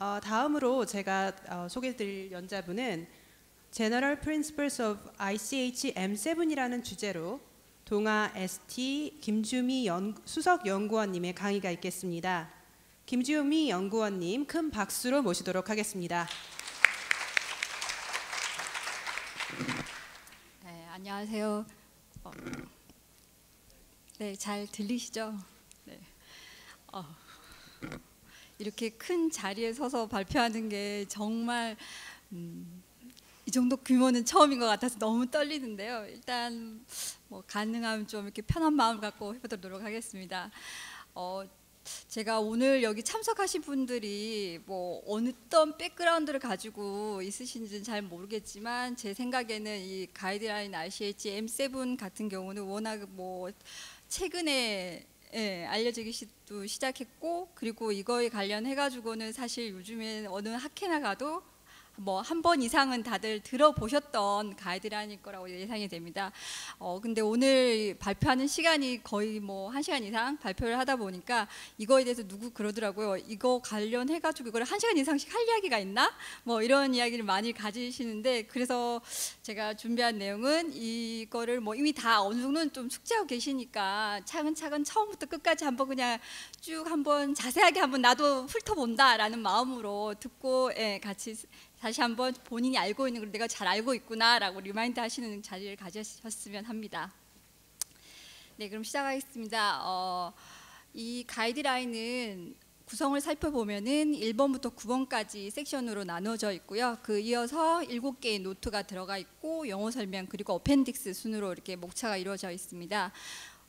어, 다음으로 제가 어, 소개드릴 연자분은 General Principles of ICH M7이라는 주제로 동아 ST 김주미 연, 수석 연구원님의 강의가 있겠습니다. 김주미 연구원님 큰 박수로 모시도록 하겠습니다. 네, 안녕하세요. 어, 네, 잘 들리시죠? 네. 어, 이렇게 큰 자리에 서서 발표하는 게 정말 음, 이 정도 규모는 처음인 것 같아서 너무 떨리는데요. 일단 뭐 가능하면 좀 이렇게 편한 마음을 갖고 해보도록 하겠습니다. 어, 제가 오늘 여기 참석하신 분들이 뭐 어떤 백그라운드를 가지고 있으신지는 잘 모르겠지만 제 생각에는 이 가이드라인 RCH M7 같은 경우는 워낙 뭐 최근에 예, 알려지기도 시작했고 그리고 이거에 관련해 가지고는 사실 요즘에 어느 학회나 가도 뭐 한 번 이상은 다들 들어보셨던 가이드라인일 거라고 예상이 됩니다. 어 근데 오늘 발표하는 시간이 거의 뭐 한 시간 이상 발표를 하다 보니까 이거에 대해서 누구 그러더라고요. 이거 관련해 가지고 이걸 한 시간 이상씩 할 이야기가 있나? 뭐 이런 이야기를 많이 가지시는데 그래서 제가 준비한 내용은 이거를 뭐 이미 다 어느 정도는 좀 숙지하고 계시니까 차근차근 처음부터 끝까지 한번 그냥 쭉 한번 자세하게 한번 나도 훑어본다라는 마음으로 듣고 예, 같이 다시 한번 본인이 알고 있는 걸 내가 잘 알고 있구나라고 remind 하시는 자리를 가지셨으면 합니다. 네, 그럼 시작하겠습니다. 어, 이 가이드라인은 구성을 살펴보면은 1번부터 9번까지 섹션으로 나눠져 있고요. 그 이어서 7개의 노트가 들어가 있고 용어 설명 그리고 appendix 순으로 이렇게 목차가 이루어져 있습니다.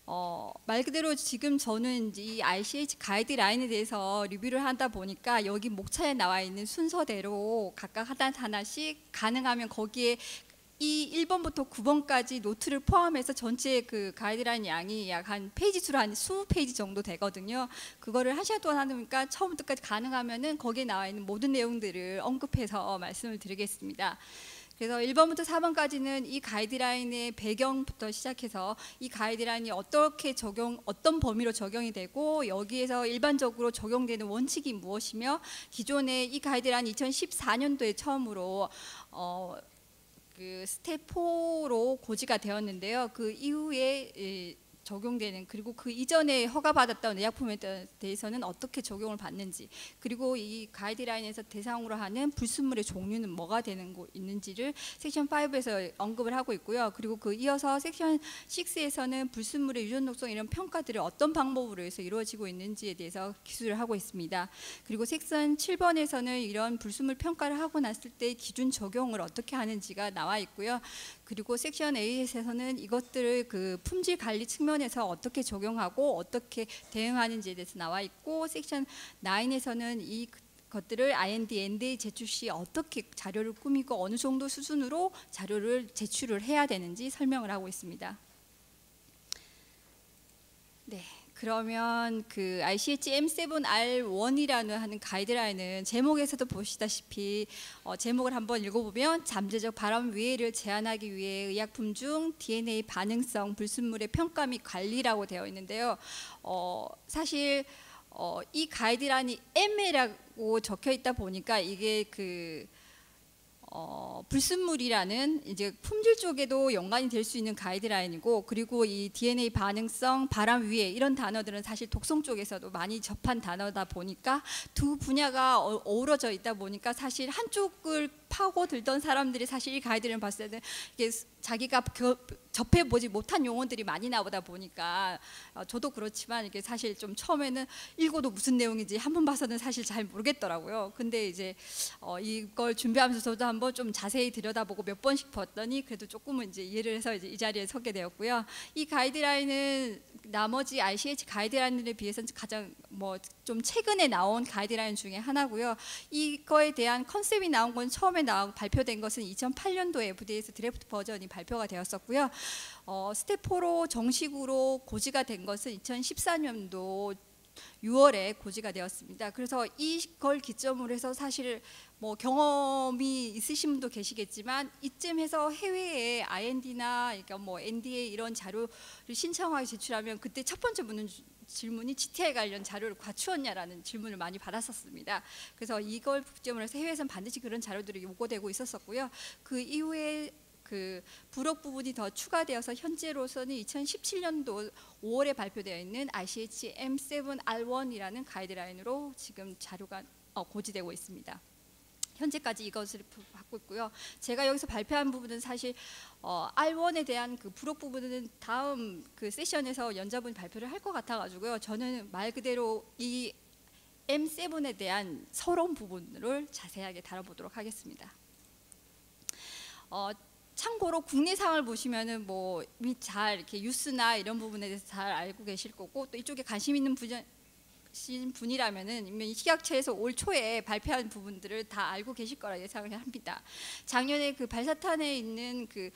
어, 말 그대로 지금 저는 이 ICH 가이드라인에 대해서 리뷰를 하다 보니까 여기 목차에 나와 있는 순서대로 각각 하나 하나씩 가능하면 거기에 이 1번부터 9번까지 노트를 포함해서 전체 그 가이드라인 양이 약 한 페이지 수로 한 20페이지 정도 되거든요. 그거를 동안 하니까 처음부터까지 가능하면은 거기에 나와 있는 모든 내용들을 언급해서 말씀을 드리겠습니다. 그래서 1번부터 4번까지는 이 가이드라인의 배경부터 시작해서 이 가이드라인이 어떻게 적용, 어떤 범위로 적용이 되고 여기에서 일반적으로 적용되는 원칙이 무엇이며 기존의 이 가이드라인 2014년도에 처음으로 어, 그 스텝 4로 고지가 되었는데요. 그 이후에 적용되는 그리고 그 이전에 허가받았던 의약품에 대해서는 어떻게 적용을 받는지 그리고 이 가이드라인에서 대상으로 하는 불순물의 종류는 뭐가 되는 거 있는지를 섹션 5에서 언급을 하고 있고요. 그리고 그 이어서 섹션 6에서는 불순물의 유전독성 이런 평가들을 어떤 방법으로 해서 이루어지고 있는지에 대해서 기술을 하고 있습니다. 그리고 섹션 7번에서는 이런 불순물 평가를 하고 났을 때 기준 적용을 어떻게 하는지가 나와 있고요. 그리고 섹션 8에서는 이것들을 그 품질 관리 측면에서 어떻게 적용하고 어떻게 대응하는지에 대해서 나와 있고 섹션 9에서는 이 것들을 IND, NDA 제출 시 어떻게 자료를 꾸미고 어느 정도 수준으로 자료를 제출을 해야 되는지 설명을 하고 있습니다. 네. 그러면 그 ICH M7R1이라는 하는 가이드라인은 제목에서도 보시다시피 어, 제목을 한번 읽어보면 잠재적 발암 위해를 제한하기 위해 의약품 중 DNA 반응성 불순물의 평가 및 관리라고 되어 있는데요. 어, 사실 어, 이 가이드라인이 M이라고 적혀 있다 보니까 이게 그 어, 불순물이라는 이제 품질 쪽에도 연관이 될 수 있는 가이드라인이고 그리고 이 DNA 반응성, 바람 위에 이런 단어들은 사실 독성 쪽에서도 많이 접한 단어다 보니까 두 분야가 어, 어우러져 있다 보니까 사실 한쪽을 파고들던 사람들이 사실 이 가이드를 봤을 때는 이게 자기가 접해 보지 못한 용어들이 많이 나오다 보니까 어, 저도 그렇지만 이게 사실 좀 처음에는 읽어도 무슨 내용인지 한 번 봐서는 사실 잘 모르겠더라고요. 근데 이제 어, 이걸 준비하면서 저도 한번 좀 자세히 들여다보고 몇 번씩 봤더니 그래도 조금은 이제 이해를 해서 이제 이 자리에 서게 되었고요. 이 가이드라인은 나머지 RCH 가이드라인에 비해서는 가장 뭐 좀 최근에 나온 가이드라인 중에 하나고요. 이거에 대한 컨셉이 나온 건 처음에 나온 발표된 것은 2008년도에 FDA에서 draft 버전이 발표가 되었었고요. 어, 스텝 4로 정식으로 고지가 된 것은 2014년도 6월에 고지가 되었습니다. 그래서 이걸 기점으로 해서 사실 뭐 경험이 있으신 분도 계시겠지만 이쯤에서 해외에 IND나 그러니까 뭐 NDA 이런 자료를 신청하게 제출하면 그때 첫 번째 문은 질문이 GTI 관련 자료를 갖추었냐라는 질문을 많이 받았었습니다. 그래서 이걸 국점으로 해서 해외에서는 반드시 그런 자료들이 요구되고 있었었고요. 그 이후에 그 부록 부분이 더 추가되어서 현재로서는 2017년도 5월에 발표되어 있는 ICH M7R1이라는 가이드라인으로 지금 자료가 어, 고지되고 있습니다. 현재까지 이것을 받고 있고요. 제가 여기서 발표한 부분은 사실 어, R1에 대한 그 부록 부분은 다음 그 세션에서 연자분 발표를 할 것 같아가지고요. 저는 말 그대로 이 M7에 대한 서론 부분을 자세하게 다뤄보도록 하겠습니다. 어, 참고로 국내 상을 보시면은 뭐 이미 잘 이렇게 뉴스나 이런 부분에 대해서 잘 알고 계실 거고 또 이쪽에 관심 있는 분야 신 분이라면은 이미 식약처에서 올 초에 발표한 부분들을 다 알고 계실 거라 예상을 합니다. 작년에 그 발사탄에 있는 그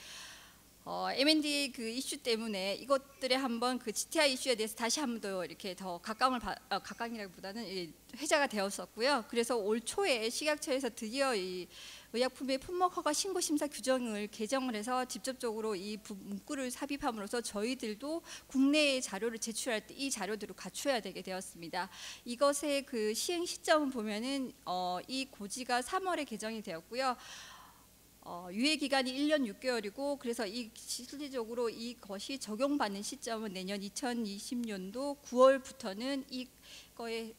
어, M&D 그 이슈 때문에 이것들에 한번 그 GTI 이슈에 대해서 다시 한번 더 이렇게 더 각광을 받, 어, 각광이라기보다는 이 회자가 되었었고요. 그래서 올 초에 식약처에서 드디어 이 의약품의 품목 허가 신고 심사 규정을 개정을 해서 직접적으로 이 부- 문구를 삽입함으로써 저희들도 국내에 자료를 제출할 때 이 자료들을 갖춰야 되게 되었습니다. 이것의 그 시행 시점을 보면은 어, 이 고지가 3월에 개정이 되었고요. 어, 유예 기간이 1년 6개월이고 그래서 이 실질적으로 이것이 적용받는 시점은 내년 2020년도 9월부터는 이거의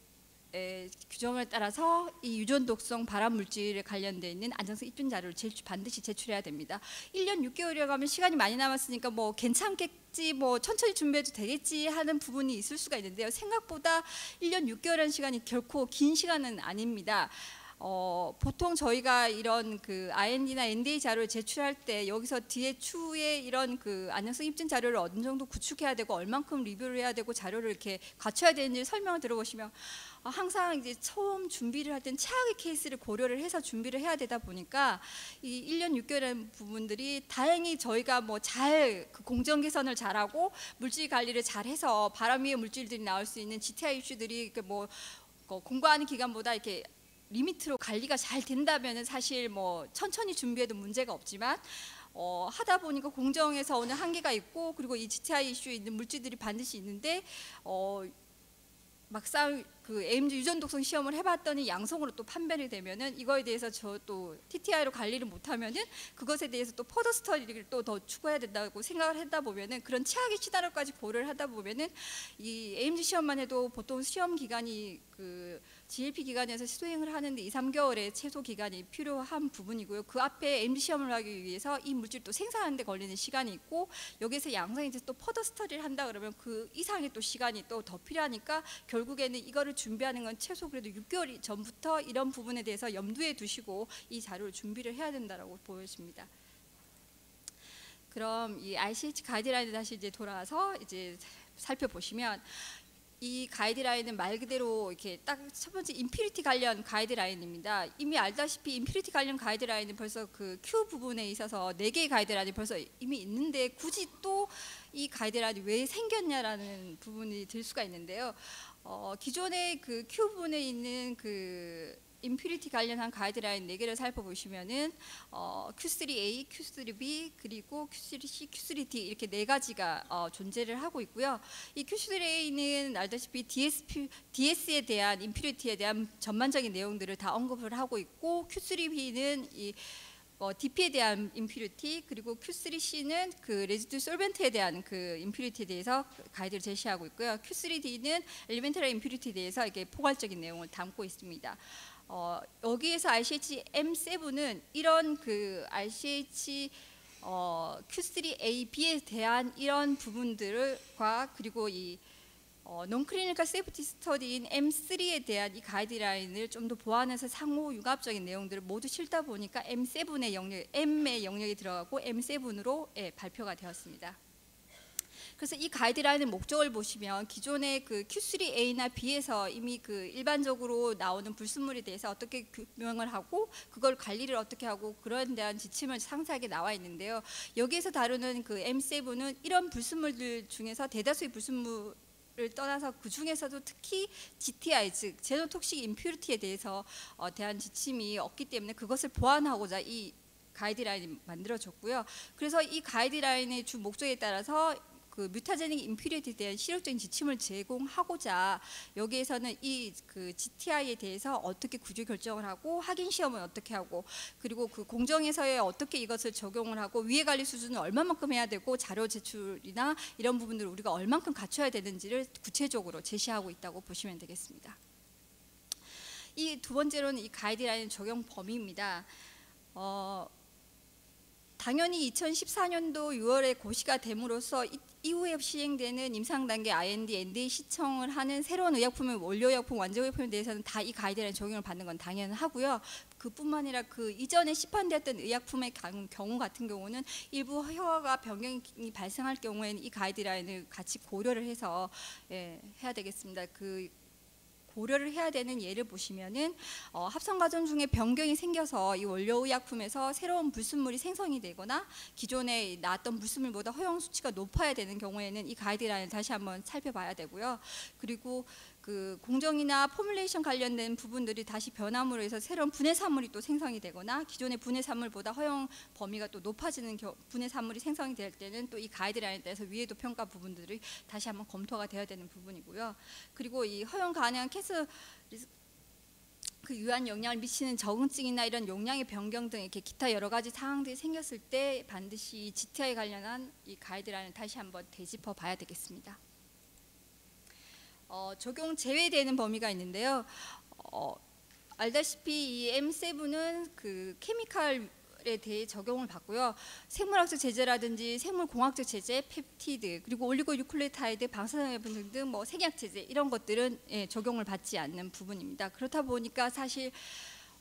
에, 규정을 따라서 이 유전 독성 발암 물질에 관련돼 있는 안정성 입증 자료를 제출, 반드시 제출해야 됩니다. 1년 6개월이라고 하면 시간이 많이 남았으니까 뭐 괜찮겠지 뭐 천천히 준비해도 되겠지 하는 부분이 있을 수가 있는데요. 생각보다 1년 6개월이라는 시간이 결코 긴 시간은 아닙니다. 어, 보통 저희가 이런 그 IND나 NDA 자료를 제출할 때 여기서 뒤에 추후에 이런 그 안정성 입증 자료를 어느 정도 구축해야 되고 얼만큼 리뷰를 해야 되고 자료를 이렇게 갖춰야 되는지 설명을 들어보시면 어, 항상 이제 처음 준비를 할 땐 최악의 케이스를 고려를 해서 준비를 해야 되다 보니까 이 1년 6개월이라는 부분들이 다행히 저희가 뭐 잘 그 공정 개선을 잘하고 물질 관리를 잘해서 바람 위의 물질들이 나올 수 있는 GTI 이슈들이 이렇게 뭐 어, 공부하는 기간보다 이렇게 limit로 관리가 잘 된다면은 사실 뭐 천천히 준비해도 문제가 없지만 어, 하다 보니까 공정에서 오는 한계가 있고 그리고 이 GTI 이슈에 있는 물질들이 반드시 있는데 어, 막상 그 Ames 유전 독성 시험을 해봤더니 양성으로 또 판별이 되면은 이거에 대해서 저 또 TTC로 관리를 못하면은 그것에 대해서 또 further study를 또 더 추구해야 된다고 생각을 하다 보면은 그런 최악의 시나리오까지 고려를 하다 보면은 이 AMG 시험만 해도 보통 시험 기간이 그 GLP 기관에서 수행을 하는데 2, 3개월의 최소 기간이 필요한 부분이고요. 그 앞에 MD 시험을 하기 위해서 이 물질 또 생산하는 데 걸리는 시간이 있고 여기서 양성이 돼서 또 퍼더 스터디를 한다 그러면 그 이상의 또 시간이 또 더 필요하니까 결국에는 이거를 준비하는 건 최소 그래도 6개월 전부터 이런 부분에 대해서 염두에 두시고 이 자료를 준비를 해야 된다라고 보여집니다. 그럼 이 ICH 가이드라인에 다시 이제 돌아와서 이제 살펴보시면 이 가이드라인은 말 그대로 이렇게 딱 첫 번째 impurity 관련 가이드라인입니다. 이미 알다시피 impurity 관련 가이드라인은 벌써 그 Q 부분에 있어서 네 개의 가이드라인이 벌써 이미 있는데 굳이 또 이 가이드라인이 왜 생겼냐라는 부분이 들 수가 있는데요. 어, 기존의 그 Q 부분에 있는 그 impurity 관련한 가이드라인 네 개를 살펴보시면은 어, Q3A, Q3B 그리고 Q3C, Q3D 이렇게 네 가지가 어, 존재를 하고 있고요. 이 Q3A는 알다시피 DSP, DS에 대한 impurity에 대한 전반적인 내용들을 다 언급을 하고 있고 Q3B는 이 어, DP에 대한 impurity 그리고 Q3C는 그 residual solvent에 대한 그 impurity에 대해서 가이드를 제시하고 있고요. Q3D는 elemental impurity에 대해서 이게 포괄적인 내용을 담고 있습니다. 어, 여기에서 ICH M7은 이런 그 ICH 어, Q3A, B에 대한 이런 부분들과 그리고 이 어, nonclinical safety study인 M3에 대한 이 가이드라인을 좀 더 보완해서 상호 융합적인 내용들을 모두 실다 보니까 M7의 영역, M의 영역이 들어가고 M7으로 예, 발표가 되었습니다. 그래서 이 가이드라인의 목적을 보시면 기존의 그 Q3A나 B에서 이미 그 일반적으로 나오는 불순물에 대해서 어떻게 규명을 하고 그걸 관리를 어떻게 하고 그런 대한 지침을 상세하게 나와 있는데요. 여기에서 다루는 그 M7은 이런 불순물들 중에서 대다수의 불순물 을 떠나서 그 중에서도 특히 GTI 즉 제노톡식 임퓨리티에 대해서 어, 대한 지침이 없기 때문에 그것을 보완하고자 이 가이드라인이 만들어졌고요. 그래서 이 가이드라인의 주 목적에 따라서 그 뮤타제닉 임퓨리티에 대한 실효적인 지침을 제공하고자 여기에서는 이 그 GTI에 대해서 어떻게 구조 결정을 하고 확인 시험은 어떻게 하고 그리고 그 공정에서의 어떻게 이것을 적용을 하고 위해 관리 수준은 얼마만큼 해야 되고 자료 제출이나 이런 부분들을 우리가 얼만큼 갖춰야 되는지를 구체적으로 제시하고 있다고 보시면 되겠습니다. 이 두 번째로는 이 가이드라인 적용 범위입니다. 어, 당연히 2014년도 6월에 고시가 됨으로써 이, 이후에 시행되는 임상 단계 IND, NDA 시청을 하는 새로운 의약품의 원료 의약품, 완전 의약품에 대해서는 다 이 가이드라인 적용을 받는 건 당연하고요. 그뿐만 아니라 그 이전에 시판되었던 의약품의 경우 같은 경우는 일부 허가가 변경이 발생할 경우에는 이 가이드라인을 같이 고려를 해서 예, 해야 되겠습니다. 그 고려를 해야 되는 예를 보시면은 어, 합성 과정 중에 변경이 생겨서 이 원료 의약품에서 새로운 불순물이 생성이 되거나 기존에 나왔던 불순물보다 허용 수치가 높아야 되는 경우에는 이 가이드라인을 다시 한번 살펴봐야 되고요. 그리고 그 공정이나 formulation 관련된 부분들이 다시 변함으로 해서 새로운 분해 산물이 또 생성이 되거나 기존의 분해 산물보다 허용 범위가 또 높아지는 겨, 분해 산물이 생성이 될 때는 또 이 가이드라인에 대해서 위해도 평가 부분들이 다시 한번 검토가 되어야 되는 부분이고요. 그리고 이 허용 가능한 캐스 그 유한 영향을 미치는 적응증이나 이런 용량의 변경 등 이렇게 기타 여러 가지 상황들이 생겼을 때 반드시 GTI 관련한 이 가이드라인을 다시 한번 되짚어 봐야 되겠습니다. 어, 적용 제외되는 범위가 있는데요. 어, 알다시피 이 M7은 그 케미칼에 대해 적용을 받고요. 생물학적 제제라든지 생물공학적 제제, 펩티드, 그리고 oligonucleotide, 방사능의약품 등등 뭐 생약 제제 이런 것들은 예, 적용을 받지 않는 부분입니다. 그렇다 보니까 사실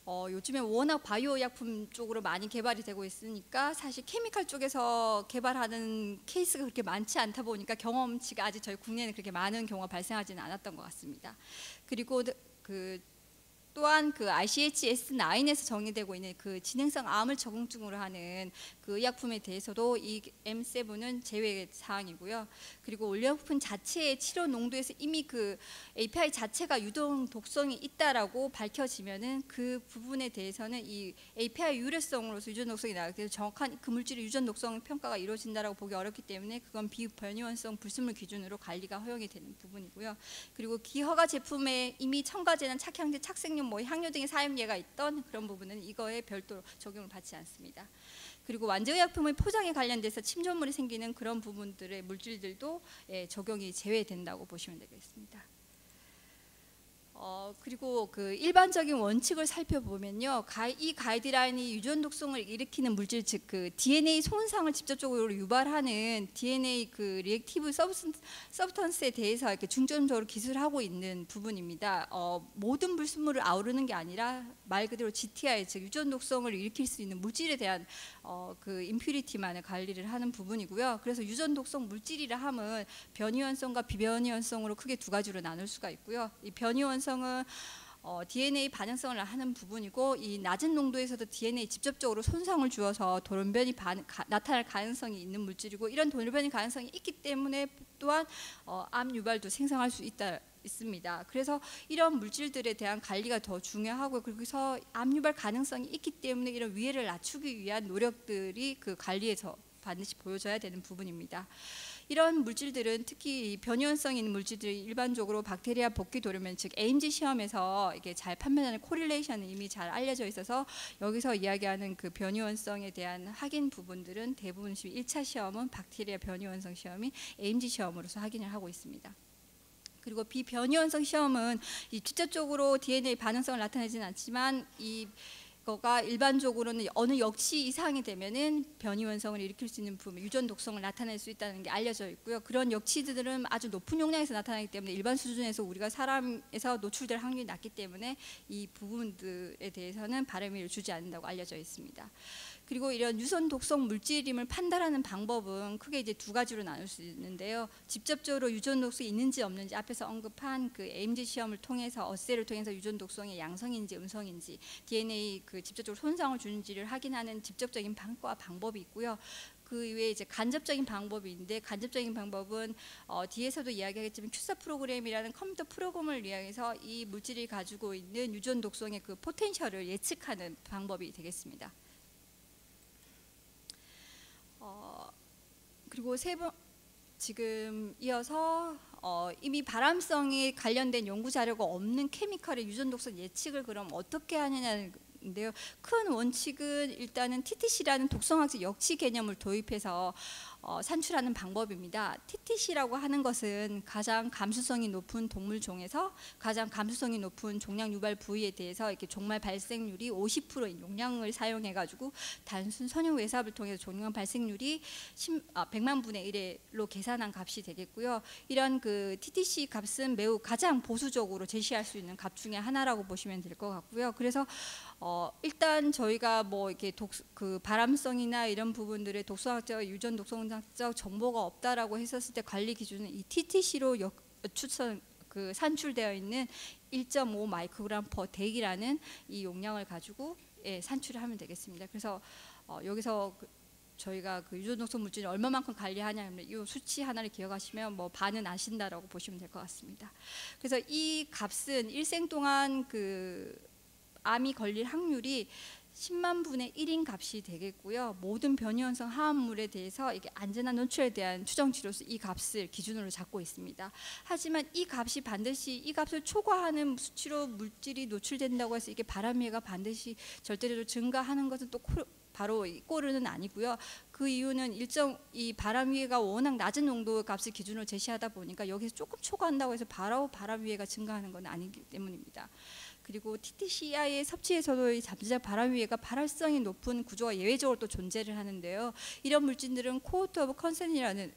어, 요즘에 워낙 바이오 약품 쪽으로 많이 개발이 되고 있으니까 사실 chemical 쪽에서 개발하는 케이스가 그렇게 많지 않다 보니까 경험치가 아직 저희 국내에는 그렇게 많은 경우가 발생하지는 않았던 것 같습니다. 그리고 그 또한 그 ICH-S9에서 정의되고 있는 그 진행성 암을 적응증으로 하는 그 의약품에 대해서도 이 M7은 제외 사항이고요. 그리고 올리고품 자체의 치료 농도에서 이미 그 API 자체가 유동 독성이 있다라고 밝혀지면은 그 부분에 대해서는 이 API 유래성으로서 유전 독성이 나기 때문에 정확한 그 물질의 유전 독성 평가가 이루어진다라고 보기 어렵기 때문에 그건 비변이원성 불순물 기준으로 관리가 허용이 되는 부분이고요. 그리고 기허가 제품에 이미 첨가제나 착향제, 착색용, 뭐 향료 등의 사용예가 있던 그런 부분은 이거에 별도로 적용을 받지 않습니다. 그리고 완제의약품의 포장에 관련돼서 침전물이 생기는 그런 부분들의 물질들도 예, 적용이 제외된다고 보시면 되겠습니다. 어, 그리고 그 일반적인 원칙을 살펴보면요, 가, 이 가이드라인이 유전 독성을 일으키는 물질, 즉 그 DNA 손상을 직접적으로 유발하는 DNA 그 reactive 서브턴스에 대해서 이렇게 중점적으로 기술하고 있는 부분입니다. 어, 모든 불순물을 아우르는 게 아니라 말 그대로 GTI, 즉 유전 독성을 일으킬 수 있는 물질에 대한 어, 그 임퓨리티만을 관리를 하는 부분이고요. 그래서 유전 독성 물질이라 함은 변이원성과 비변이원성으로 크게 두 가지로 나눌 수가 있고요. 이 변이원성 반응성은 어, DNA 반응성을 하는 부분이고 이 낮은 농도에서도 DNA 직접적으로 손상을 주어서 돌변이 반, 가, 나타날 가능성이 있는 물질이고 이런 돌변이 가능성이 있기 때문에 또한 어, 암 유발도 생성할 수 있다 있습니다. 그래서 이런 물질들에 대한 관리가 더 중요하고 그래서 암 유발 가능성이 있기 때문에 이런 위해를 낮추기 위한 노력들이 그 관리에서 반드시 보여져야 되는 부분입니다. 이런 물질들은 특히 변이원성 있는 물질들이 일반적으로 박테리아 복귀 돌연변이 즉 Ames 시험에서 이게 잘 판별하는 correlation은 이미 잘 알려져 있어서 여기서 이야기하는 그 변이원성에 대한 확인 부분들은 대부분 1차 시험은 박테리아 변이원성 시험이 AMG 시험으로서 확인을 하고 있습니다. 그리고 비변이원성 시험은 이 직접적으로 DNA 반응성을 나타내지는 않지만 이 거가 일반적으로는 어느 역치 이상이 되면은 변이 원성을 일으킬 수 있는 부분, 유전 독성을 나타낼 수 있다는 게 알려져 있고요. 그런 역치들은 아주 높은 용량에서 나타나기 때문에 일반 수준에서 우리가 사람에서 노출될 확률이 낮기 때문에 이 부분들에 대해서는 발음을 주지 않는다고 알려져 있습니다. 그리고 이런 유선 독성 물질임을 판단하는 방법은 크게 이제 두 가지로 나눌 수 있는데요. 직접적으로 유전 독성이 있는지 없는지 앞에서 언급한 그 AMG 시험을 통해서 어세를 통해서 유전 독성의 양성인지 음성인지 DNA 그 직접적으로 손상을 주는지를 확인하는 직접적인 방과 방법이 있고요. 그 외에 이제 간접적인 방법이 있는데 간접적인 방법은 어, 뒤에서도 이야기하겠지만 큐사 프로그램이라는 컴퓨터 프로그램을 이용해서 이 물질이 가지고 있는 유전 독성의 그 포텐셜을 예측하는 방법이 되겠습니다. 그리고 세 번, 지금 이어서 어, 이미 발암성에 관련된 연구 자료가 없는 케미컬의 유전 독성 예측을 그럼 어떻게 하느냐인데요. 큰 원칙은 일단은 TTC라는 독성학적 역치 개념을 도입해서 어, 산출하는 방법입니다. TTC라고 하는 것은 가장 감수성이 높은 동물 종에서 가장 감수성이 높은 종양 유발 부위에 대해서 이렇게 종말 발생률이 50%인 용량을 사용해 가지고 단순 선형 외삽을 통해서 종양 발생률이 10, 아, 100만 분의 1로 계산한 값이 되겠고요. 이런 그 TTC 값은 매우 가장 보수적으로 제시할 수 있는 값 중에 하나라고 보시면 될 것 같고요. 그래서 어, 일단 저희가 뭐 이렇게 독, 그 발암성이나 이런 부분들의 독소학적 유전 독성학적 정보가 없다라고 했었을 때 관리 기준은 이 TTC로 역, 추천 그 산출되어 있는 1.5 마이크로그램 퍼 데기라는 이 용량을 가지고 예, 산출을 하면 되겠습니다. 그래서 어, 여기서 그 저희가 그 유전 독성 물질을 얼마만큼 관리하냐면 이 수치 하나를 기억하시면 뭐 반은 아신다라고 보시면 될 것 같습니다. 그래서 이 값은 일생 동안 그 암이 걸릴 확률이 10만 분의 1인 값이 되겠고요. 모든 변이현성 화합물에 대해서 이게 안전한 노출에 대한 추정치로서 이 값을 기준으로 잡고 있습니다. 하지만 이 값이 반드시 이 값을 초과하는 수치로 물질이 노출된다고 해서 이게 바람 위해가 반드시 절대적으로 증가하는 것은 또 바로 이꼬르는 아니고요. 그 이유는 일정 이 발암 위해가 워낙 낮은 농도 값을 기준으로 제시하다 보니까 여기서 조금 초과한다고 해서 바로 발암 위해가 증가하는 건 아니기 때문입니다. 그리고 TTC 이하의 섭취에서도 이 잠재적 발암 위해가 발암성이 높은 구조가 예외적으로 또 존재를 하는데요. 이런 물질들은 cohort of concern이라는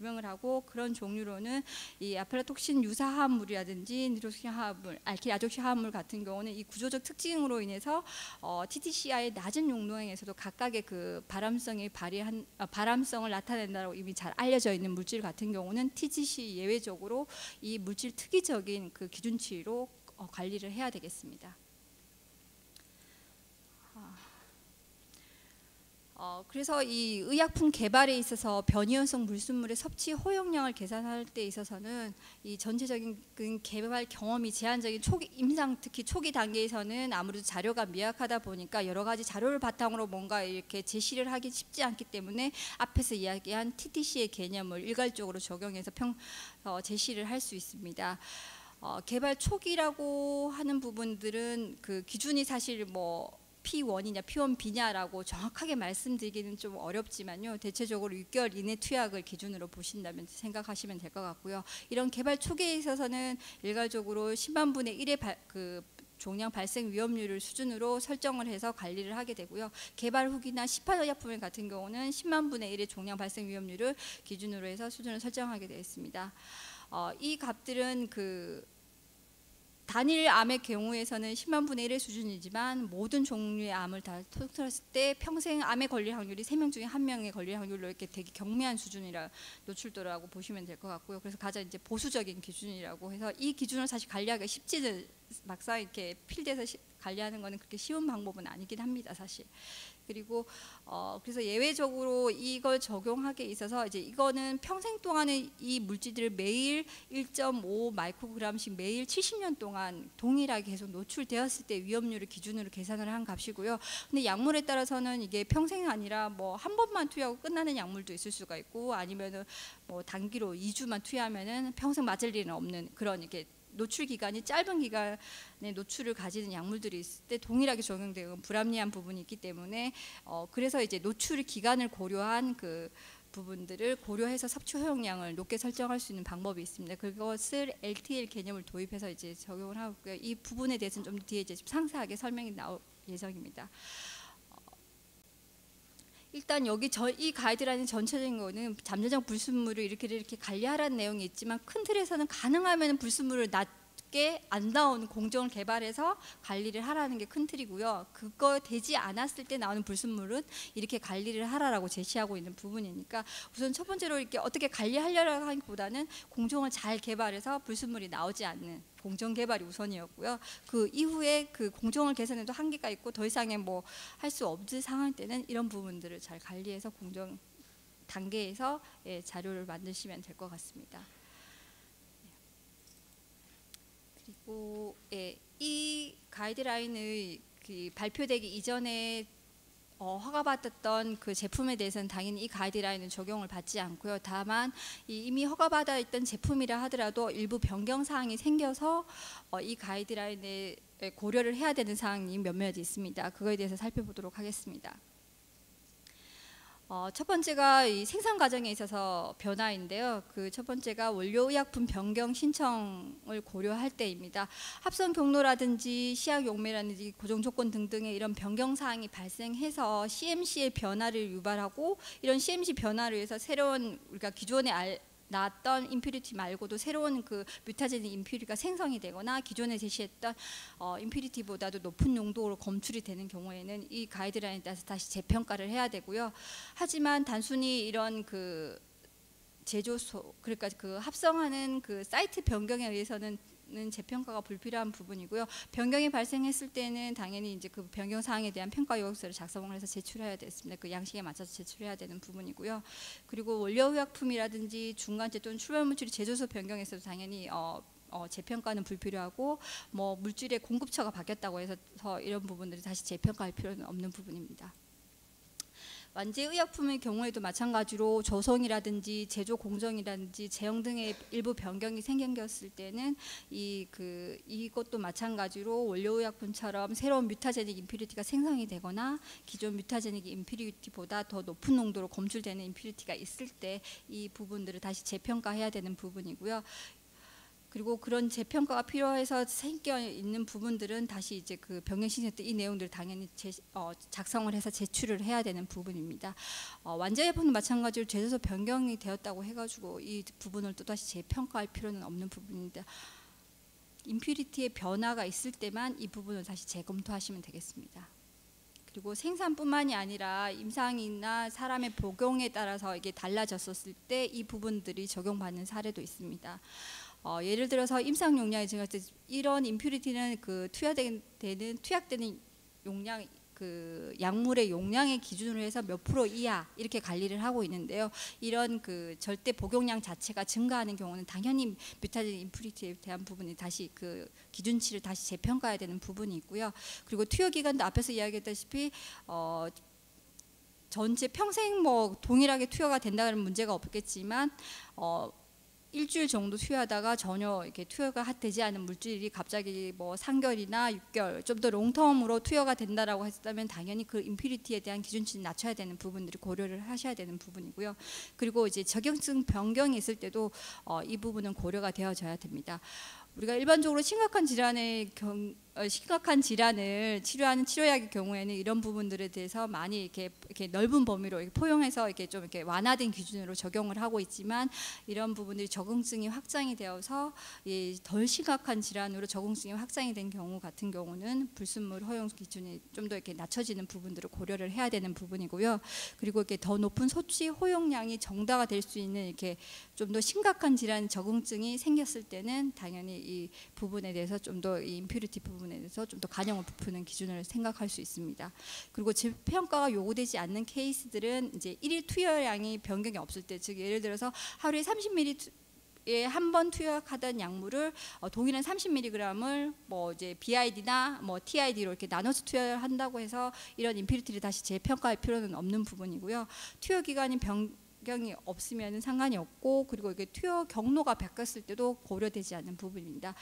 규명을 하고 그런 종류로는 이 아플라톡신 유사 화합물이라든지 니트로소 화합물, 알킬 아족시 화합물 같은 경우는 이 구조적 특징으로 인해서 어, TTCI의 낮은 용도에서도 각각의 그 발암성이 발휘한 아, 발암성을 나타낸다고 이미 잘 알려져 있는 물질 같은 경우는 TTC 예외적으로 이 물질 특이적인 그 기준치로 어, 관리를 해야 되겠습니다. 아. 어, 그래서 이 의약품 개발에 있어서 변이연성 물순물의 섭취 허용량을 계산할 때 있어서는 이 전체적인 그 개발 경험이 제한적인 초기 임상 특히 초기 단계에서는 아무래도 자료가 미약하다 보니까 여러 가지 자료를 바탕으로 뭔가 이렇게 제시를 하기 쉽지 않기 때문에 앞에서 이야기한 TTC의 개념을 일괄적으로 적용해서 평 어, 제시를 할 수 있습니다. 어, 개발 초기라고 하는 부분들은 그 기준이 사실 뭐 P1이냐 P1B냐라고 정확하게 말씀드리기는 좀 어렵지만요. 대체적으로 6개월 이내 투약을 기준으로 보신다면 생각하시면 될 것 같고요. 이런 개발 초기에 있어서는 일괄적으로 10만 분의 1의 발, 그 종양 발생 위험률을 수준으로 설정을 해서 관리를 하게 되고요. 개발 후기나 시파의약품 같은 경우는 10만 분의 1의 종양 발생 위험률을 기준으로 해서 수준을 설정하게 되어 있습니다. 어, 이 값들은 그 단일 암의 경우에서는 10만 분의 1의 수준이지만 모든 종류의 암을 다 토탈했을 때 평생 암에 걸릴 확률이 3명 중에 1명에 걸릴 확률로 이렇게 되게 경미한 수준이라 노출도라고 보시면 될 것 같고요. 그래서 가장 이제 보수적인 기준이라고 해서 이 기준을 사실 관리하기가 쉽지는 막상 이렇게 필드에서 시, 관리하는 거는 그렇게 쉬운 방법은 아니긴 합니다, 사실. 그리고 어 그래서 예외적으로 이걸 적용하기에 있어서 이제 이거는 평생 동안에 이 물질들을 매일 1.5 마이크로그램씩 매일 70년 동안 동일하게 계속 노출되었을 때 위험률을 기준으로 계산을 한 값이고요. 근데 약물에 따라서는 이게 평생 아니라 뭐 한 번만 투여하고 끝나는 약물도 있을 수가 있고 아니면은 뭐 단기로 2주만 투여하면은 평생 맞을 일은 없는 그런 이게 노출 기간이 짧은 기간에 노출을 가지는 약물들이 있을 때 동일하게 적용되는 불합리한 부분이 있기 때문에 어 그래서 이제 노출 기간을 고려한 그 부분들을 고려해서 섭취 허용량을 높게 설정할 수 있는 방법이 있습니다. 그것을 LTL 개념을 도입해서 이제 적용을 하고요. 이 부분에 대해서는 좀 뒤에 이제 상세하게 설명이 나올 예정입니다. 어, 일단 여기 저 이 가이드라인 전체적인 거는 잠재적 불순물을 이렇게 이렇게 관리하라는 내용이 있지만 큰 틀에서는 가능하면 불순물을 낮 쉽게 안 나오는 공정을 개발해서 관리를 하라는 게 큰 틀이고요. 그거 되지 않았을 때 나오는 불순물은 이렇게 관리를 하라라고 제시하고 있는 부분이니까 우선 첫 번째로 이렇게 어떻게 관리하려고 하기보다는 공정을 잘 개발해서 불순물이 나오지 않는 공정 개발이 우선이었고요. 그 이후에 그 공정을 개선해도 한계가 있고 더 이상의 뭐 할 수 없는 상황 때는 이런 부분들을 잘 관리해서 공정 단계에서 예, 자료를 만드시면 될 것 같습니다. 그리고 예, 이 가이드라인을 그 발표되기 이전에 어, 허가받았던 그 제품에 대해서는 당연히 이 가이드라인은 적용을 받지 않고요. 다만 이 이미 허가받아 있던 제품이라 하더라도 일부 변경 사항이 생겨서 어, 이 가이드라인에 고려를 해야 되는 사항이 몇몇 있습니다. 그거에 대해서 살펴보도록 하겠습니다. 어, 첫 번째가 이 생산 과정에 있어서 변화인데요. 그 첫 번째가 원료 의약품 변경 신청을 고려할 때입니다. 합성 경로라든지 시약 용매라든지 고정 조건 등등의 이런 변경 사항이 발생해서 CMC의 변화를 유발하고 이런 CMC 변화를 위해서 새로운 우리가 기존에 알, 나왔던 임퓨리티 말고도 새로운 그 뮤타제닉 임퓨리가 생성이 되거나 기존에 제시했던 어, 임퓨리티보다도 높은 용도로 검출이 되는 경우에는 이 가이드라인에 따라서 다시 재평가를 해야 되고요. 하지만 단순히 이런 그 제조소 그러니까 그 합성하는 그 사이트 변경에 의해서는 는 재평가가 불필요한 부분이고요. 변경이 발생했을 때는 당연히 이제 그 변경 사항에 대한 평가 요약서를 작성을 해서 제출해야 됐습니다. 그 양식에 맞춰서 제출해야 되는 부분이고요. 그리고 원료 의약품이라든지 중간재 또는 출발 물질이 제조소 변경에서도 당연히 어, 어, 재평가는 불필요하고 뭐 물질의 공급처가 바뀌었다고 해서 이런 부분들이 다시 재평가할 필요는 없는 부분입니다. 완제 의약품의 경우에도 마찬가지로 조성이라든지 제조 공정이라든지 제형 등의 일부 변경이 생겼을 때는 이 그 이것도 마찬가지로 원료 의약품처럼 새로운 뮤타제닉 임퓨리티가 생성이 되거나 기존 뮤타제닉 임퓨리티보다 더 높은 농도로 검출되는 임퓨리티가 있을 때 이 부분들을 다시 재평가해야 되는 부분이고요. 그리고 그런 재평가가 필요해서 생겨 있는 부분들은 다시 이제 그 병행 신청 때 이 내용들 당연히 제, 어, 작성을 해서 제출을 해야 되는 부분입니다. 어, 완제제품도 마찬가지로 제조소 변경이 되었다고 해가지고 이 부분을 또 다시 재평가할 필요는 없는 부분입니다. 임퓨리티의 변화가 있을 때만 이 부분을 다시 재검토하시면 되겠습니다. 그리고 생산뿐만이 아니라 임상이나 사람의 복용에 따라서 이게 달라졌었을 때 이 부분들이 적용받는 사례도 있습니다. 어, 예를 들어서 임상 용량이 제가 이런 임퓨리티는 그 투여되는 투약되는 용량 그 약물의 용량의 기준으로 해서 몇 프로 이하 이렇게 관리를 하고 있는데요. 이런 그 절대 복용량 자체가 증가하는 경우는 당연히 뮤타진 임퓨리티에 대한 부분이 다시 그 기준치를 다시 재평가해야 되는 부분이 있고요. 그리고 투여 기간도 앞에서 이야기했다시피 어 전체 평생 뭐 동일하게 투여가 된다는 문제가 없겠지만 어 일주일 정도 투여하다가 전혀 이렇게 투여가 되지 않은 물질이 갑자기 뭐 3개월이나 6개월 좀 더 롱텀으로 투여가 된다라고 했다면 당연히 그 임퓨리티에 대한 기준치를 낮춰야 되는 부분들이 고려를 하셔야 되는 부분이고요. 그리고 이제 적용증 변경이 있을 때도 어, 이 부분은 고려가 되어져야 됩니다. 우리가 일반적으로 심각한 질환의 경, 어, 심각한 질환을 치료하는 치료약의 경우에는 이런 부분들에 대해서 많이 이렇게, 이렇게 넓은 범위로 이렇게 포용해서 이렇게 좀 이렇게 완화된 기준으로 적용을 하고 있지만 이런 부분들이 적응증이 확장이 되어서 덜 심각한 질환으로 적응증이 확장이 된 경우 같은 경우는 불순물 허용 기준이 좀 더 이렇게 낮춰지는 부분들을 고려를 해야 되는 부분이고요. 그리고 이렇게 더 높은 소치 허용량이 정다가 될수 있는 이렇게 좀 더 심각한 질환 적응증이 생겼을 때는 당연히 이 부분에 대해서 좀더 impurity 부분 부분에 대해서 좀 더 아량을 베푸는 기준을 생각할 수 있습니다. 그리고 재평가가 요구되지 않는 케이스들은 이제 일일 투여량이 변경이 없을 때, 즉 예를 들어서 하루에 30ml 에 한번 투약하던 약물을 어, 동일한 30mg을 뭐 이제 BID나 뭐 TID로 이렇게 나눠서 투여한다고 해서 이런 impurity를 다시 재평가할 필요는 없는 부분이고요. 투여 기간이 변 변경이 없으면 상관이 없고 그리고 이게 투여 경로가 바뀌었을 때도 고려되지 않는 부분입니다.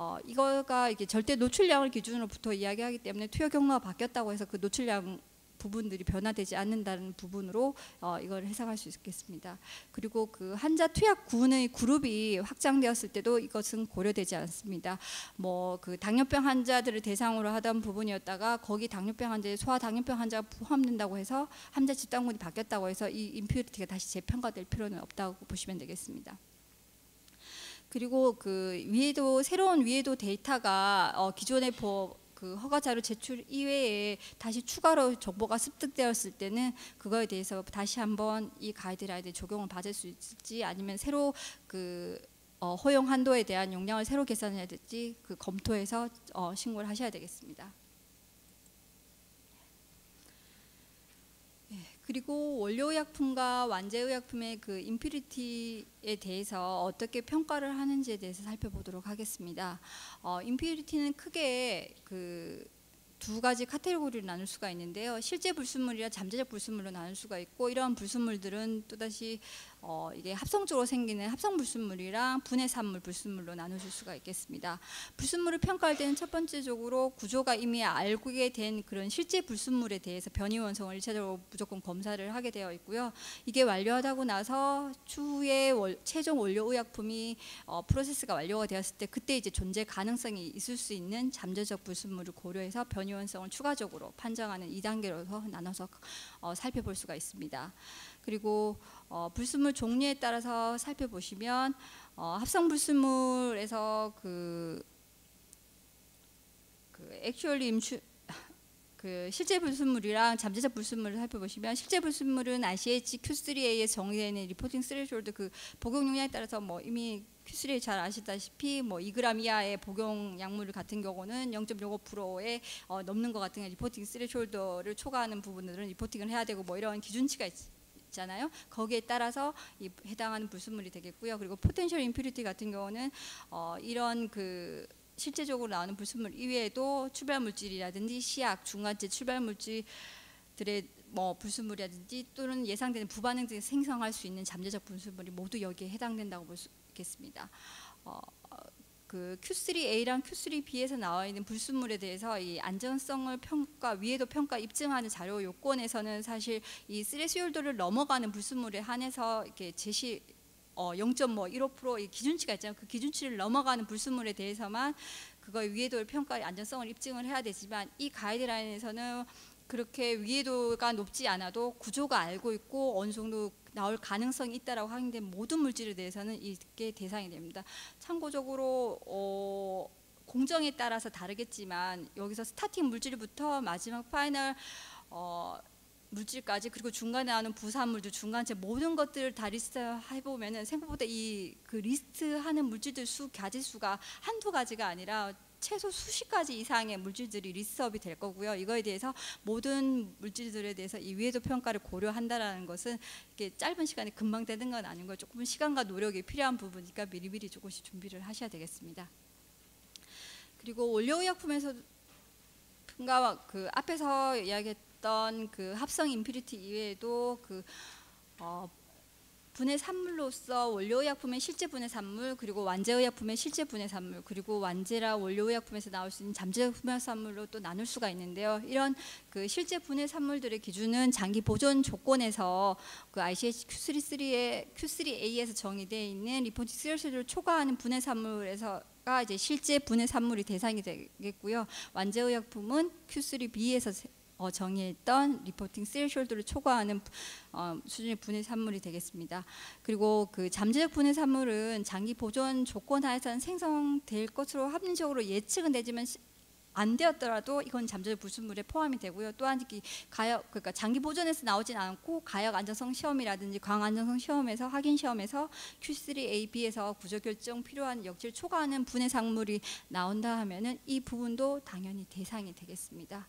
어, 이거가 이게 절대 노출량을 기준으로부터 이야기하기 때문에 투여 경로가 바뀌었다고 해서 그 노출량 부분들이 변화되지 않는다는 부분으로 어, 이걸 해석할 수 있겠습니다. 그리고 그 환자 투약 군의 그룹이 확장되었을 때도 이것은 고려되지 않습니다. 뭐 그 당뇨병 환자들을 대상으로 하던 부분이었다가 거기 당뇨병 환자에 소아 당뇨병 환자가 포함된다고 해서 환자 집단군이 바뀌었다고 해서 이 임퓨리티가 다시 재평가될 필요는 없다고 보시면 되겠습니다. 그리고 그 위에도 새로운 위에도 데이터가 어, 기존의 법그 허가 자료 제출 이외에 다시 추가로 정보가 습득되었을 때는 그거에 대해서 다시 한번 이 가이드라인에 적용을 받을 수 있을지 아니면 새로 그 어, 허용 한도에 대한 용량을 새로 계산해야 될지 그 검토해서 어, 신고를 하셔야 되겠습니다. 그리고 원료의약품과 완제의약품의 그 임퓨리티에 대해서 어떻게 평가를 하는지에 대해서 살펴보도록 하겠습니다. 어, 임퓨리티는 크게 그 두 가지 카테고리로 나눌 수가 있는데요. 실제 불순물이라 잠재적 불순물로 나눌 수가 있고 이러한 불순물들은 또다시 어, 이게 합성적으로 생기는 합성 불순물이랑 분해 산물 불순물로 나누실 수가 있겠습니다. 불순물을 평가할 때는 첫 번째적으로 구조가 이미 알게 된 그런 실제 불순물에 대해서 변이 원성을 일차적으로 무조건 검사를 하게 되어 있고요. 이게 완료하다고 나서 추후에 월, 최종 원료 의약품이 어, 프로세스가 완료가 되었을 때 그때 이제 존재 가능성이 있을 수 있는 잠재적 불순물을 고려해서 변이원성을 추가적으로 판정하는 2단계로서 나눠서 어, 살펴볼 수가 있습니다. 그리고 어, 불순물 종류에 따라서 살펴보시면 어, 합성 불순물에서 그, 그 actual impu- 그 실제 불순물이랑 잠재적 불순물을 살펴보시면 실제 불순물은 ICH Q3A에 정의되는 reporting threshold 그 복용 용량에 따라서 뭐 이미 Q3A 잘 아시다시피 뭐 2g 이하의 복용 약물 같은 경우는 0.05%에 어, 넘는 것 같은 reporting threshold를 초과하는 부분들은 reporting을 해야 되고 뭐 이런 기준치가 있, 있잖아요. 거기에 따라서 이 해당하는 불순물이 되겠고요. 그리고 potential impurity 같은 경우는 어, 이런 그 실제적으로 나오는 불순물 이외에도 출발 물질이라든지 시약, 중간체 출발 물질들의 뭐 불순물이라든지 또는 예상되는 부반응 등이 생성할 수 있는 잠재적 불순물이 모두 여기에 해당된다고 볼 수 있겠습니다. 어, 그 Q3A랑 Q3B에서 나와 있는 불순물에 대해서 이 안전성을 평가 위에도 평가 입증하는 자료 요건에서는 사실 이 스레시홀더를 넘어가는 불순물에 한해서 이렇게 제시 어 0.15% 기준치가 있잖아요. 그 기준치를 넘어가는 불순물에 대해서만 그거의 위해도 평가 안전성을 입증을 해야 되지만 이 가이드라인에서는 그렇게 위해도가 높지 않아도 구조가 알고 있고 어느 정도 나올 가능성이 있다라고 확인된 모든 물질에 대해서는 이게 대상이 됩니다. 참고적으로 어, 공정에 따라서 다르겠지만 여기서 starting 물질부터 마지막 final 어, 물질까지 그리고 중간에 나오는 부산물들 중간체 모든 것들을 다 리스트 해보면은 생각보다 이 그 리스트 하는 물질들 수 가지 수가 한두 가지가 아니라 최소 수십 가지 이상의 물질들이 list up이 될 거고요. 이거에 대해서 모든 물질들에 대해서 이 위해도 평가를 고려한다라는 것은 이게 짧은 시간에 금방 되는 건 아닌 거예요. 조금 시간과 노력이 필요한 부분이니까 미리미리 조금씩 준비를 하셔야 되겠습니다. 그리고 원료의약품에서 그 앞에서 이야기했던 그 합성 임퓨리티 이외에도 그 어, 분해 산물로서 원료의약품의 실제 분해 산물 그리고 완제의약품의 실제 분해 산물 그리고 완제라 원료의약품에서 나올 수 있는 잠재 분해 산물로 또 나눌 수가 있는데요. 이런 그 실제 분해 산물들의 기준은 장기 보존 조건에서 그 ICH Q33의 Q3A에서 정의되어 있는 reporting threshold를 초과하는 분해 산물에서 가 이제 실제 분해 산물이 대상이 되겠고요. 완제의약품은 Q3B에서 어, 정의했던 reporting threshold를 초과하는 어, 수준의 분해 산물이 되겠습니다. 그리고 그 잠재적 분해 산물은 장기 보존 조건 하에서는 생성될 것으로 합리적으로 예측은 되지만 안 되었더라도 이건 잠재적 불순물에 포함이 되고요. 또한 이 가역 그러니까 장기 보존에서 나오진 않고 가역 안정성 시험이라든지 광 안정성 시험에서 확인 시험에서 Q3AB에서 구조 결정 필요한 역질 초과하는 분해 산물이 나온다 하면은 이 부분도 당연히 대상이 되겠습니다.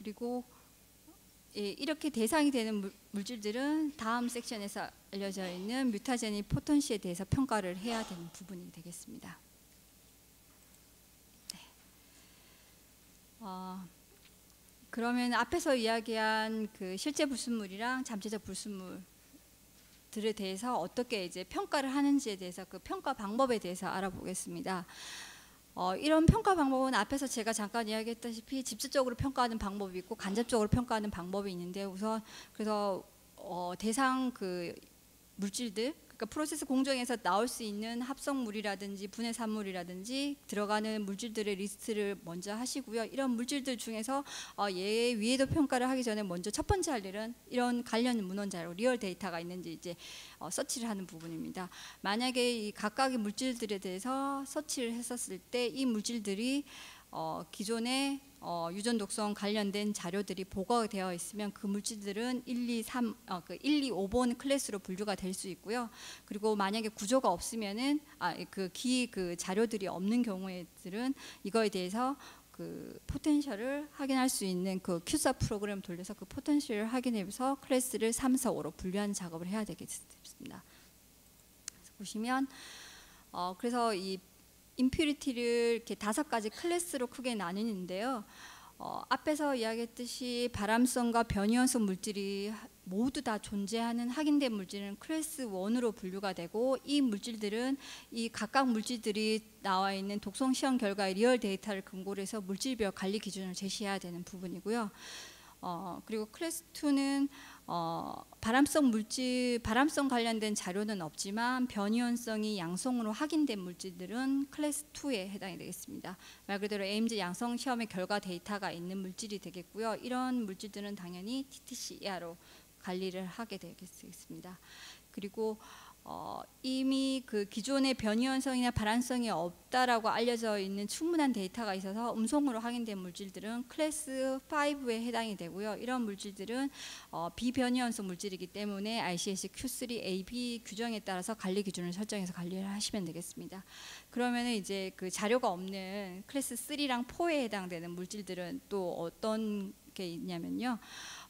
그리고 예, 이렇게 대상이 되는 물질들은 다음 섹션에서 알려져 있는 뮤타제니 포턴시에 대해서 평가를 해야 되는 부분이 되겠습니다. 네. 어, 그러면 앞에서 이야기한 그 실제 불순물이랑 잠재적 불순물들에 대해서 어떻게 이제 평가를 하는지에 대해서 그 평가 방법에 대해서 알아보겠습니다. 어, 이런 평가 방법은 앞에서 제가 잠깐 이야기했다시피 직접적으로 평가하는 방법이 있고 간접적으로 평가하는 방법이 있는데 우선 그래서 어, 대상 그 물질들 그러니까 프로세스 공정에서 나올 수 있는 합성물이라든지 분해 산물이라든지 들어가는 물질들의 리스트를 먼저 하시고요. 이런 물질들 중에서 어, 얘 위해도 평가를 하기 전에 먼저 첫 번째 할 일은 이런 관련 문헌 자료, real 데이터가 있는지 이제 어, search를 하는 부분입니다. 만약에 이 각각의 물질들에 대해서 search를 했었을 때 이 물질들이 어, 기존에 어, 유전 독성 관련된 자료들이 보고되어 있으면 그 물질들은 1, 2, 3, 어, 그 1, 2, 5번 클래스로 분류가 될 수 있고요. 그리고 만약에 구조가 없으면은 아, 그기그 그 자료들이 없는 경우에들은 이거에 대해서 그 potential을 확인할 수 있는 그 QSAR 프로그램 돌려서 그 potential을 확인해서 클래스를 3, 4, 5로 분류하는 작업을 해야 되겠습니다. 보시면 어, 그래서 이 impurity를 이렇게 다섯 가지 클래스로 크게 나뉘는데요. 어, 앞에서 이야기했듯이 발암성과 변이원성 물질이 하- 모두 다 존재하는 확인된 물질은 클래스 1으로 분류가 되고 이 물질들은 이 각각 물질들이 나와 있는 독성 시험 결과의 real 데이터를 근거로 해서 물질별 관리 기준을 제시해야 되는 부분이고요. 어, 그리고 클래스 2는 어, 발암성 물질, 발암성 관련된 자료는 없지만 변이원성이 양성으로 확인된 물질들은 클래스 2에 해당이 되겠습니다. 말 그대로 Ames 양성 시험의 결과 데이터가 있는 물질이 되겠고요. 이런 물질들은 당연히 TTC로 관리를 하게 되겠습니다. 그리고 어, 이미 그 기존의 변이원성이나 발암성이 없다라고 알려져 있는 충분한 데이터가 있어서 음성으로 확인된 물질들은 클래스 5에 해당이 되고요. 이런 물질들은 어, 비변이원성 물질이기 때문에 ICS Q3AB 규정에 따라서 관리 기준을 설정해서 관리를 하시면 되겠습니다. 그러면 이제 그 자료가 없는 클래스 3랑 4에 해당되는 물질들은 또 어떤 게 있냐면요.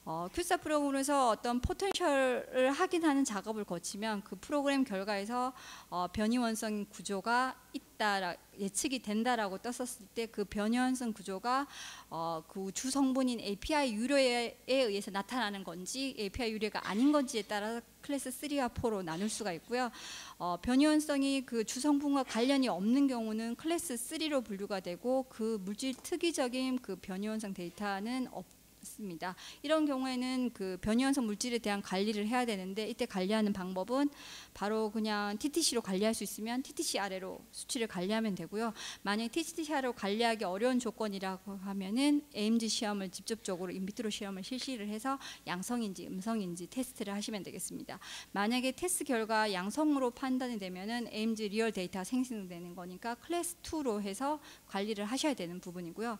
어, QSAR 프로그램에서 어떤 potential을 확인하는 작업을 거치면 그 프로그램 결과에서 어, 변이원성 구조가 있다 예측이 된다라고 떴었을 때 그 변이원성 구조가 어, 그 주성분인 API 유래에 의해서 나타나는 건지 API 유래가 아닌 건지에 따라 클래스 3와 4로 나눌 수가 있고요. 어, 변이원성이 그 주성분과 관련이 없는 경우는 클래스 3로 분류가 되고 그 물질 특이적인 그 변이원성 데이터는 없습니다. 이런 경우에는 그 변이원성 물질에 대한 관리를 해야 되는데 이때 관리하는 방법은 바로 그냥 TTC로 관리할 수 있으면 TTC 아래로 수치를 관리하면 되고요. 만약 TTC 아래로 관리하기 어려운 조건이라고 하면은 Ames 시험을 직접적으로 in vitro 시험을 실시를 해서 양성인지 음성인지 테스트를 하시면 되겠습니다. 만약에 테스트 결과 양성으로 판단이 되면은 Ames real 데이터가 생성되는 거니까 클래스 2로 해서 관리를 하셔야 되는 부분이고요.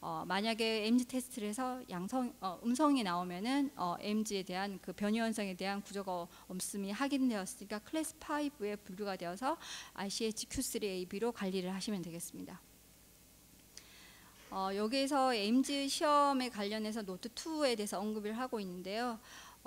어, 만약에 Ames 테스트를 해서 양성 어, 음성이 나오면은 어, Ames에 대한 그 변이원성에 대한 구조가 없음이 확인되었으니까 클래스 5에 분류가 되어서 ICH Q3AB로 관리를 하시면 되겠습니다. 어, 여기에서 Ames 시험에 관련해서 노트 2에 대해서 언급을 하고 있는데요.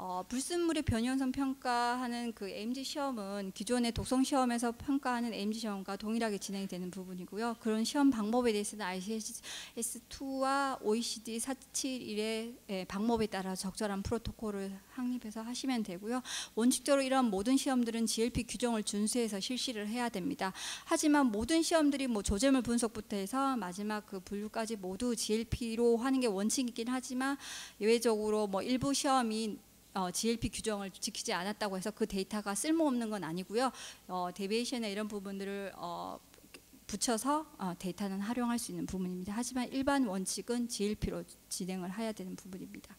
어, 불순물의 변이원성 평가하는 그 Ames 시험은 기존의 독성 시험에서 평가하는 Ames 시험과 동일하게 진행이 되는 부분이고요. 그런 시험 방법에 대해서는 ICH S2와 OECD 471의 예, 방법에 따라 적절한 프로토콜을 확립해서 하시면 되고요. 원칙적으로 이러한 모든 시험들은 GLP 규정을 준수해서 실시를 해야 됩니다. 하지만 모든 시험들이 뭐 조제물 분석부터 해서 마지막 그 분류까지 모두 GLP로 하는 게 원칙이긴 하지만 예외적으로 뭐 일부 시험이 어, GLP 규정을 지키지 않았다고 해서 그 데이터가 쓸모없는 건 아니고요. 어, 데비에이션이나 이런 부분들을 어, 붙여서 어, 데이터는 활용할 수 있는 부분입니다. 하지만 일반 원칙은 GLP로 진행을 해야 되는 부분입니다.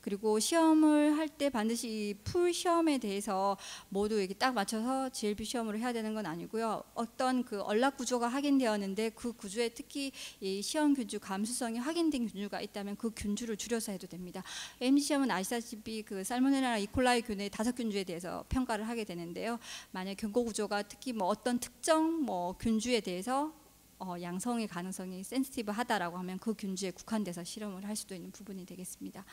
그리고 시험을 할 때 반드시 full 시험에 대해서 모두 이렇게 딱 맞춰서 GLP 시험으로 해야 되는 건 아니고요. 어떤 그 언락 구조가 확인되었는데 그 구조에 특히 이 시험 균주 감수성이 확인된 균주가 있다면 그 균주를 줄여서 해도 됩니다. Ames 시험은 아시다시피 그 살모넬라나 E. coli 균의 다섯 균주에 대해서 평가를 하게 되는데요. 만약 경고 구조가 특히 뭐 어떤 특정 뭐 균주에 대해서 어, 양성의 가능성이 센시티브하다라고 하면 그 균주에 국한돼서 실험을 할 수도 있는 부분이 되겠습니다.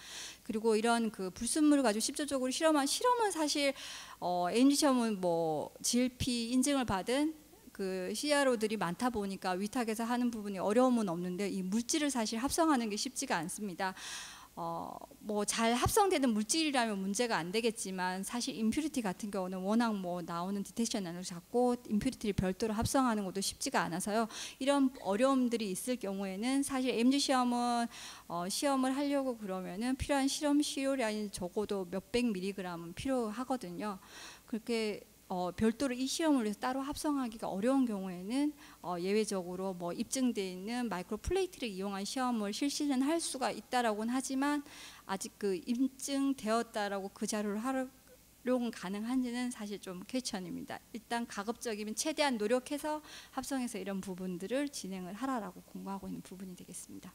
그리고 이런 그 불순물을 가지고 실질적으로 실험한 실험은 사실 어, NG 시험은 뭐 GLP 인증을 받은 그 CRO들이 많다 보니까 위탁에서 하는 부분이 어려움은 없는데 이 물질을 사실 합성하는 게 쉽지가 않습니다. 어, 뭐 잘 합성되는 물질이라면 문제가 안 되겠지만 사실 임퓨리티 같은 경우는 워낙 뭐 나오는 디텍션을 작고 임퓨리티를 별도로 합성하는 것도 쉽지가 않아서요. 이런 어려움들이 있을 경우에는 사실 MG 시험은 어, 시험을 하려고 그러면은 필요한 실험 시료량이 적어도 몇백 미리그램은 필요하거든요. 그렇게 어, 별도로 이 시험을 위해서 따로 합성하기가 어려운 경우에는 어, 예외적으로 뭐 입증되어 있는 microplate를 이용한 시험을 실시는 할 수가 있다라고는 하지만 아직 그 입증되었다라고 그 자료를 활용 가능한지는 사실 좀 question입니다. 일단 가급적이면 최대한 노력해서 합성해서 이런 부분들을 진행을 하라라고 권고하고 있는 부분이 되겠습니다.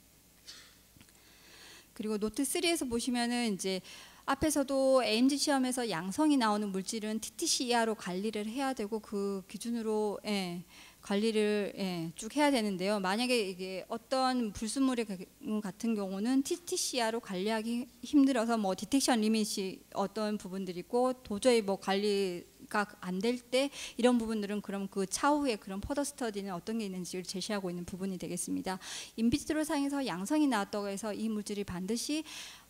그리고 노트 3에서 보시면은 이제 앞에서도 Ames 시험에서 양성이 나오는 물질은 TTC 이하로 관리를 해야 되고 그 기준으로 예, 관리를 예, 쭉 해야 되는데요. 만약에 이게 어떤 불순물의 같은 경우는 TTC 이하로 관리하기 힘들어서 뭐 detection limit이 어떤 부분들이 있고 도저히 뭐 관리 가 안 될 때 이런 부분들은 그럼 그 차후에 그런 further study는 어떤 게 있는지를 제시하고 있는 부분이 되겠습니다. in vitro 상에서 양성이 나왔다고 해서 이 물질이 반드시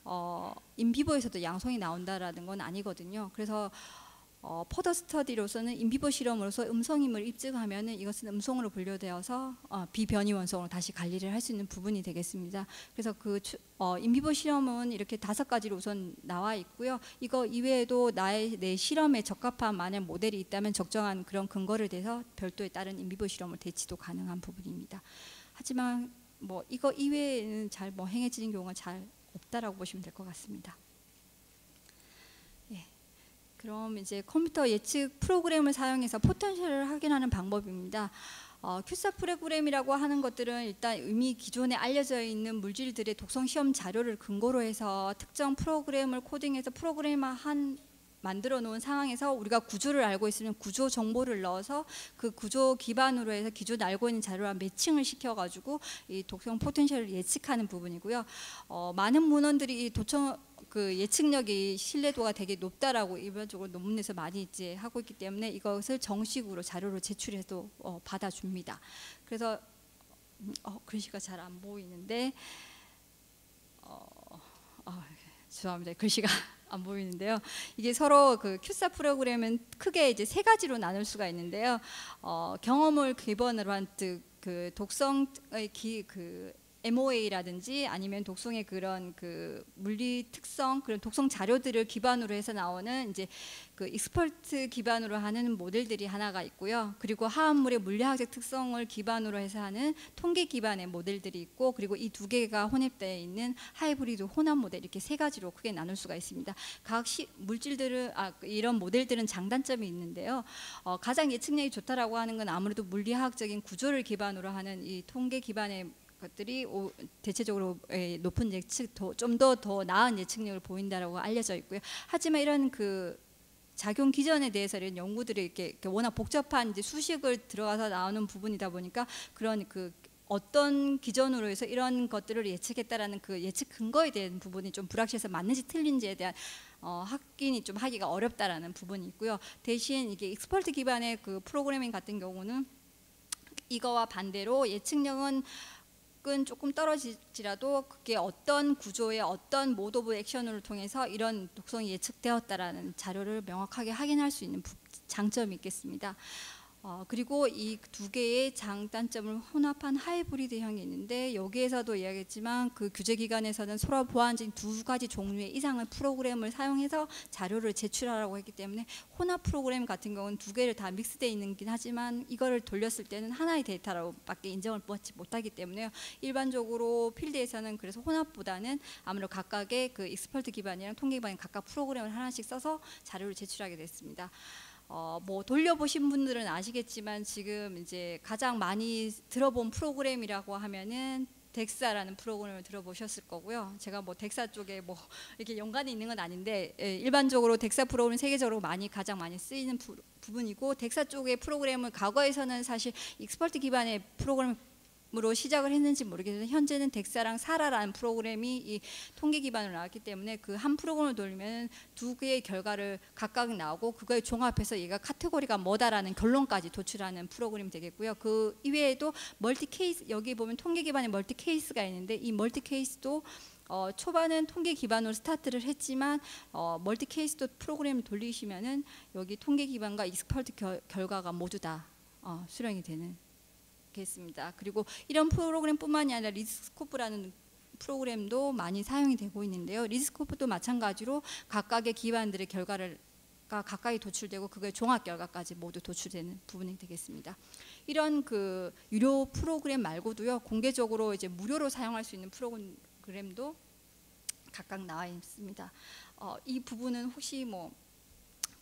어, in vivo에서도 양성이 나온다라는 건 아니거든요. 그래서 어, further study로서는 in vivo 실험으로서 음성임을 입증하면은 이것은 음성으로 분류되어서 어, 비변이원성으로 다시 관리를 할 수 있는 부분이 되겠습니다. 그래서 그 추- 어, in vivo 실험은 이렇게 다섯 가지로 우선 나와 있고요. 이거 이외에도 나의 내 실험에 적합한 만약 모델이 있다면 적정한 그런 근거를 대서 별도의 다른 in vivo 실험을 대치도 가능한 부분입니다. 하지만 뭐 이거 이외에는 잘 뭐 행해지는 경우가 잘 없다라고 보시면 될 것 같습니다. 예. 그럼 이제 컴퓨터 예측 프로그램을 사용해서 포텐셜을 확인하는 방법입니다. 어, 큐사 프로그램이라고 하는 것들은 일단 이미 기존에 알려져 있는 물질들의 독성 시험 자료를 근거로 해서 특정 프로그램을 코딩해서 프로그램을 한 만들어 놓은 상황에서 우리가 구조를 알고 있으면 구조 정보를 넣어서 그 구조 기반으로 해서 기존 알고 있는 자료와 매칭을 시켜가지고 이 독성 포텐셜을 예측하는 부분이고요. 어, 많은 문헌들이 이 도청 그 예측력이 신뢰도가 되게 높다라고 일반적으로 논문에서 많이 이제 하고 있기 때문에 이것을 정식으로 자료로 제출해서 어, 받아줍니다. 그래서 음, 어, 글씨가 잘 안 보이는데 어, 어, 죄송합니다. 글씨가 안 보이는데요. 이게 서로 그 QSAR 프로그램은 크게 이제 세 가지로 나눌 수가 있는데요. 어, 경험을 기반으로 한 그 독성의 기, 그 MOA라든지 아니면 독성의 그런 그 물리 특성 그런 독성 자료들을 기반으로 해서 나오는 이제 그 expert 기반으로 하는 모델들이 하나가 있고요. 그리고 화합물의 물리학적 특성을 기반으로 해서 하는 통계 기반의 모델들이 있고 그리고 이 두 개가 혼합되어 있는 하이브리드 혼합 모델 이렇게 세 가지로 크게 나눌 수가 있습니다. 각 시, 물질들은 아, 이런 모델들은 장단점이 있는데요. 어, 가장 예측력이 좋다라고 하는 건 아무래도 물리학적인 구조를 기반으로 하는 이 통계 기반의 것들이 오- 대체적으로 에, 높은 예측 좀더더 나은 예측력을 보인다라고 알려져 있고요. 하지만 이런 그 작용 기전에 대해서 이런 연구들이 이렇게, 이렇게 워낙 복잡한 이제 수식을 들어가서 나오는 부분이다 보니까 그런 그 어떤 기전으로 해서 이런 것들을 예측했다라는 그 예측 근거에 대한 부분이 좀 불확실해서 맞는지 틀린지에 대한 어, 확인이 좀 하기가 어렵다라는 부분이 있고요. 대신 이게 expert 기반의 그 프로그래밍 같은 경우는 이거와 반대로 예측력은 은 조금 떨어지더라도 그게 어떤 구조의 어떤 mode of action을 통해서 이런 독성이 예측되었다라는 자료를 명확하게 확인할 수 있는 부- 장점이 있겠습니다. 어, 그리고 이 두 개의 장단점을 혼합한 하이브리드형이 있는데 여기에서도 이야기했지만 그 규제 기관에서는 서로 보완적인 두 가지 종류의 이상의 프로그램을 사용해서 자료를 제출하라고 했기 때문에 혼합 프로그램 같은 경우는 두 개를 다 믹스되어 있는긴 하지만 이거를 돌렸을 때는 하나의 데이터로밖에 인정을 받지 못하기 때문에요. 일반적으로 필드에서는 그래서 혼합보다는 아무래도 각각의 그 expert 기반이랑 통계 기반 각각 프로그램을 하나씩 써서 자료를 제출하게 됐습니다. 어, 뭐 돌려보신 분들은 아시겠지만 지금 이제 가장 많이 들어본 프로그램이라고 하면은 Derek이라는 프로그램을 들어보셨을 거고요. 제가 뭐 덱사 쪽에 뭐 이렇게 연관이 있는 건 아닌데 예, 일반적으로 덱사 프로그램 세계적으로 많이 가장 많이 쓰이는 부, 부분이고 덱사 쪽의 프로그램을 과거에서는 사실 expert 기반의 프로그램 으로 시작을 했는지 모르겠는데 현재는 Derek이랑 Sarah라는 프로그램이 이 통계 기반으로 나왔기 때문에 그 한 프로그램을 돌리면 두 개의 결과를 각각 나오고 그거에 종합해서 얘가 카테고리가 뭐다라는 결론까지 도출하는 프로그램이 되겠고요. 그 이외에도 MultiCASE 여기 보면 통계 기반의 MultiCASE가 있는데 이 MultiCASE도 어, 초반은 통계 기반으로 스타트를 했지만 어, MultiCASE도 프로그램을 돌리시면은 여기 통계 기반과 expert 결, 결과가 모두 다 어, 수령이 되는 겠습니다. 그리고 이런 프로그램뿐만이 아니라 Leadscope라는 프로그램도 많이 사용이 되고 있는데요. Leadscope도 마찬가지로 각각의 기반들의 결과를 가 가까이 도출되고 그거의 종합 결과까지 모두 도출되는 부분이 되겠습니다. 이런 그 유료 프로그램 말고도요 공개적으로 이제 무료로 사용할 수 있는 프로그램도 각각 나와 있습니다. 어, 이 부분은 혹시 뭐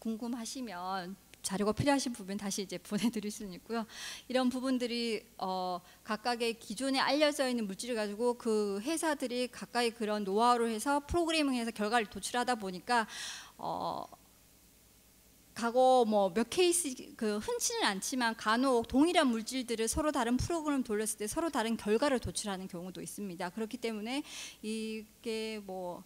궁금하시면 자료가 필요하신 부분 다시 이제 보내드릴 수는 있고요. 이런 부분들이 어, 각각의 기존에 알려져 있는 물질을 가지고 그 회사들이 각각의 그런 노하우를 해서 프로그래밍해서 결과를 도출하다 보니까 어, 과거 뭐 몇 케이스 그 흔치는 않지만 간혹 동일한 물질들을 서로 다른 프로그램 돌렸을 때 서로 다른 결과를 도출하는 경우도 있습니다. 그렇기 때문에 이게 뭐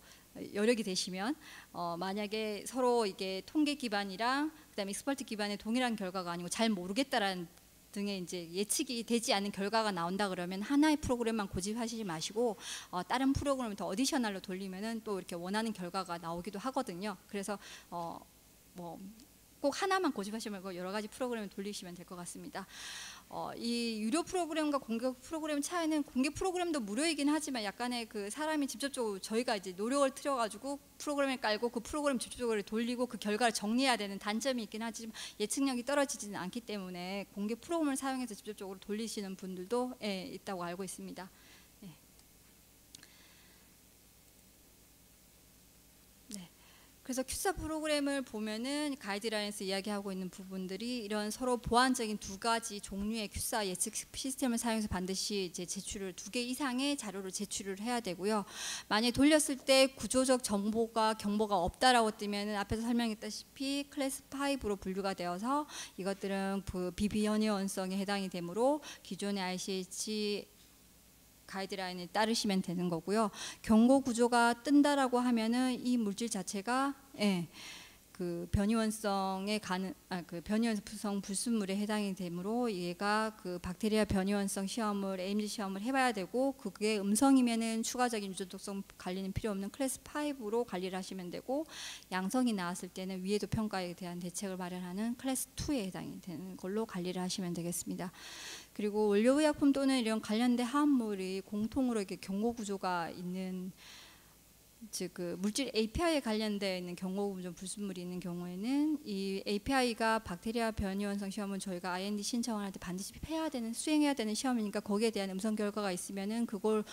여력이 되시면 어, 만약에 서로 이게 통계 기반이랑 그다음에 expert 기반의 동일한 결과가 아니고 잘 모르겠다라는 등의 이제 예측이 되지 않는 결과가 나온다 그러면 하나의 프로그램만 고집하시지 마시고 어, 다른 프로그램을 더 additional로 돌리면은 또 이렇게 원하는 결과가 나오기도 하거든요. 그래서 어, 뭐 꼭 하나만 고집하시지 말고 여러 가지 프로그램을 돌리시면 될 것 같습니다. 어, 이 유료 프로그램과 공개 프로그램 차이는 공개 프로그램도 무료이긴 하지만 약간의 그 사람이 직접적으로 저희가 이제 노력을 들여가지고 프로그램을 깔고 그 프로그램 직접적으로 돌리고 그 결과를 정리해야 되는 단점이 있긴 하지만 예측력이 떨어지지는 않기 때문에 공개 프로그램을 사용해서 직접적으로 돌리시는 분들도 예, 있다고 알고 있습니다. 예. 네. 그래서 큐사 프로그램을 보면은 가이드라인에서 이야기하고 있는 부분들이 이런 서로 보완적인 두 가지 종류의 큐사 예측 시스템을 사용해서 반드시 이제 제출을 두 개 이상의 자료를 제출을 해야 되고요. 만약 돌렸을 때 구조적 정보가 경보가 없다라고 뜨면은 앞에서 설명했다시피 클래스 5로 분류가 되어서 이것들은 그 비비연이원성에 해당이 되므로 기존의 RCH 가이드라인을 따르시면 되는 거고요. 경고 구조가 뜬다라고 하면은 이 물질 자체가 예, 그 변이원성에 가는 아, 그 변이원성 불순물에 해당이 되므로 얘가 그 박테리아 변이원성 시험을 AMG 시험을 해봐야 되고 그게 음성이면은 추가적인 유전독성 관리는 필요 없는 클래스 5로 관리를 하시면 되고 양성이 나왔을 때는 위해도 평가에 대한 대책을 마련하는 클래스 2에 해당이 되는 걸로 관리를 하시면 되겠습니다. 그리고 원료의약품 또는 이런 관련된 화합물이 공통으로 이렇게 경고 구조가 있는 즉그 물질 API에 관련되어 있는 경고 구조 불순물이 있는 경우에는 이 API가 박테리아 변이 원성 시험은 저희가 IND 신청을 할 때 반드시 해야 되는 수행해야 되는 시험이니까 거기에 대한 음성 결과가 있으면은 그걸로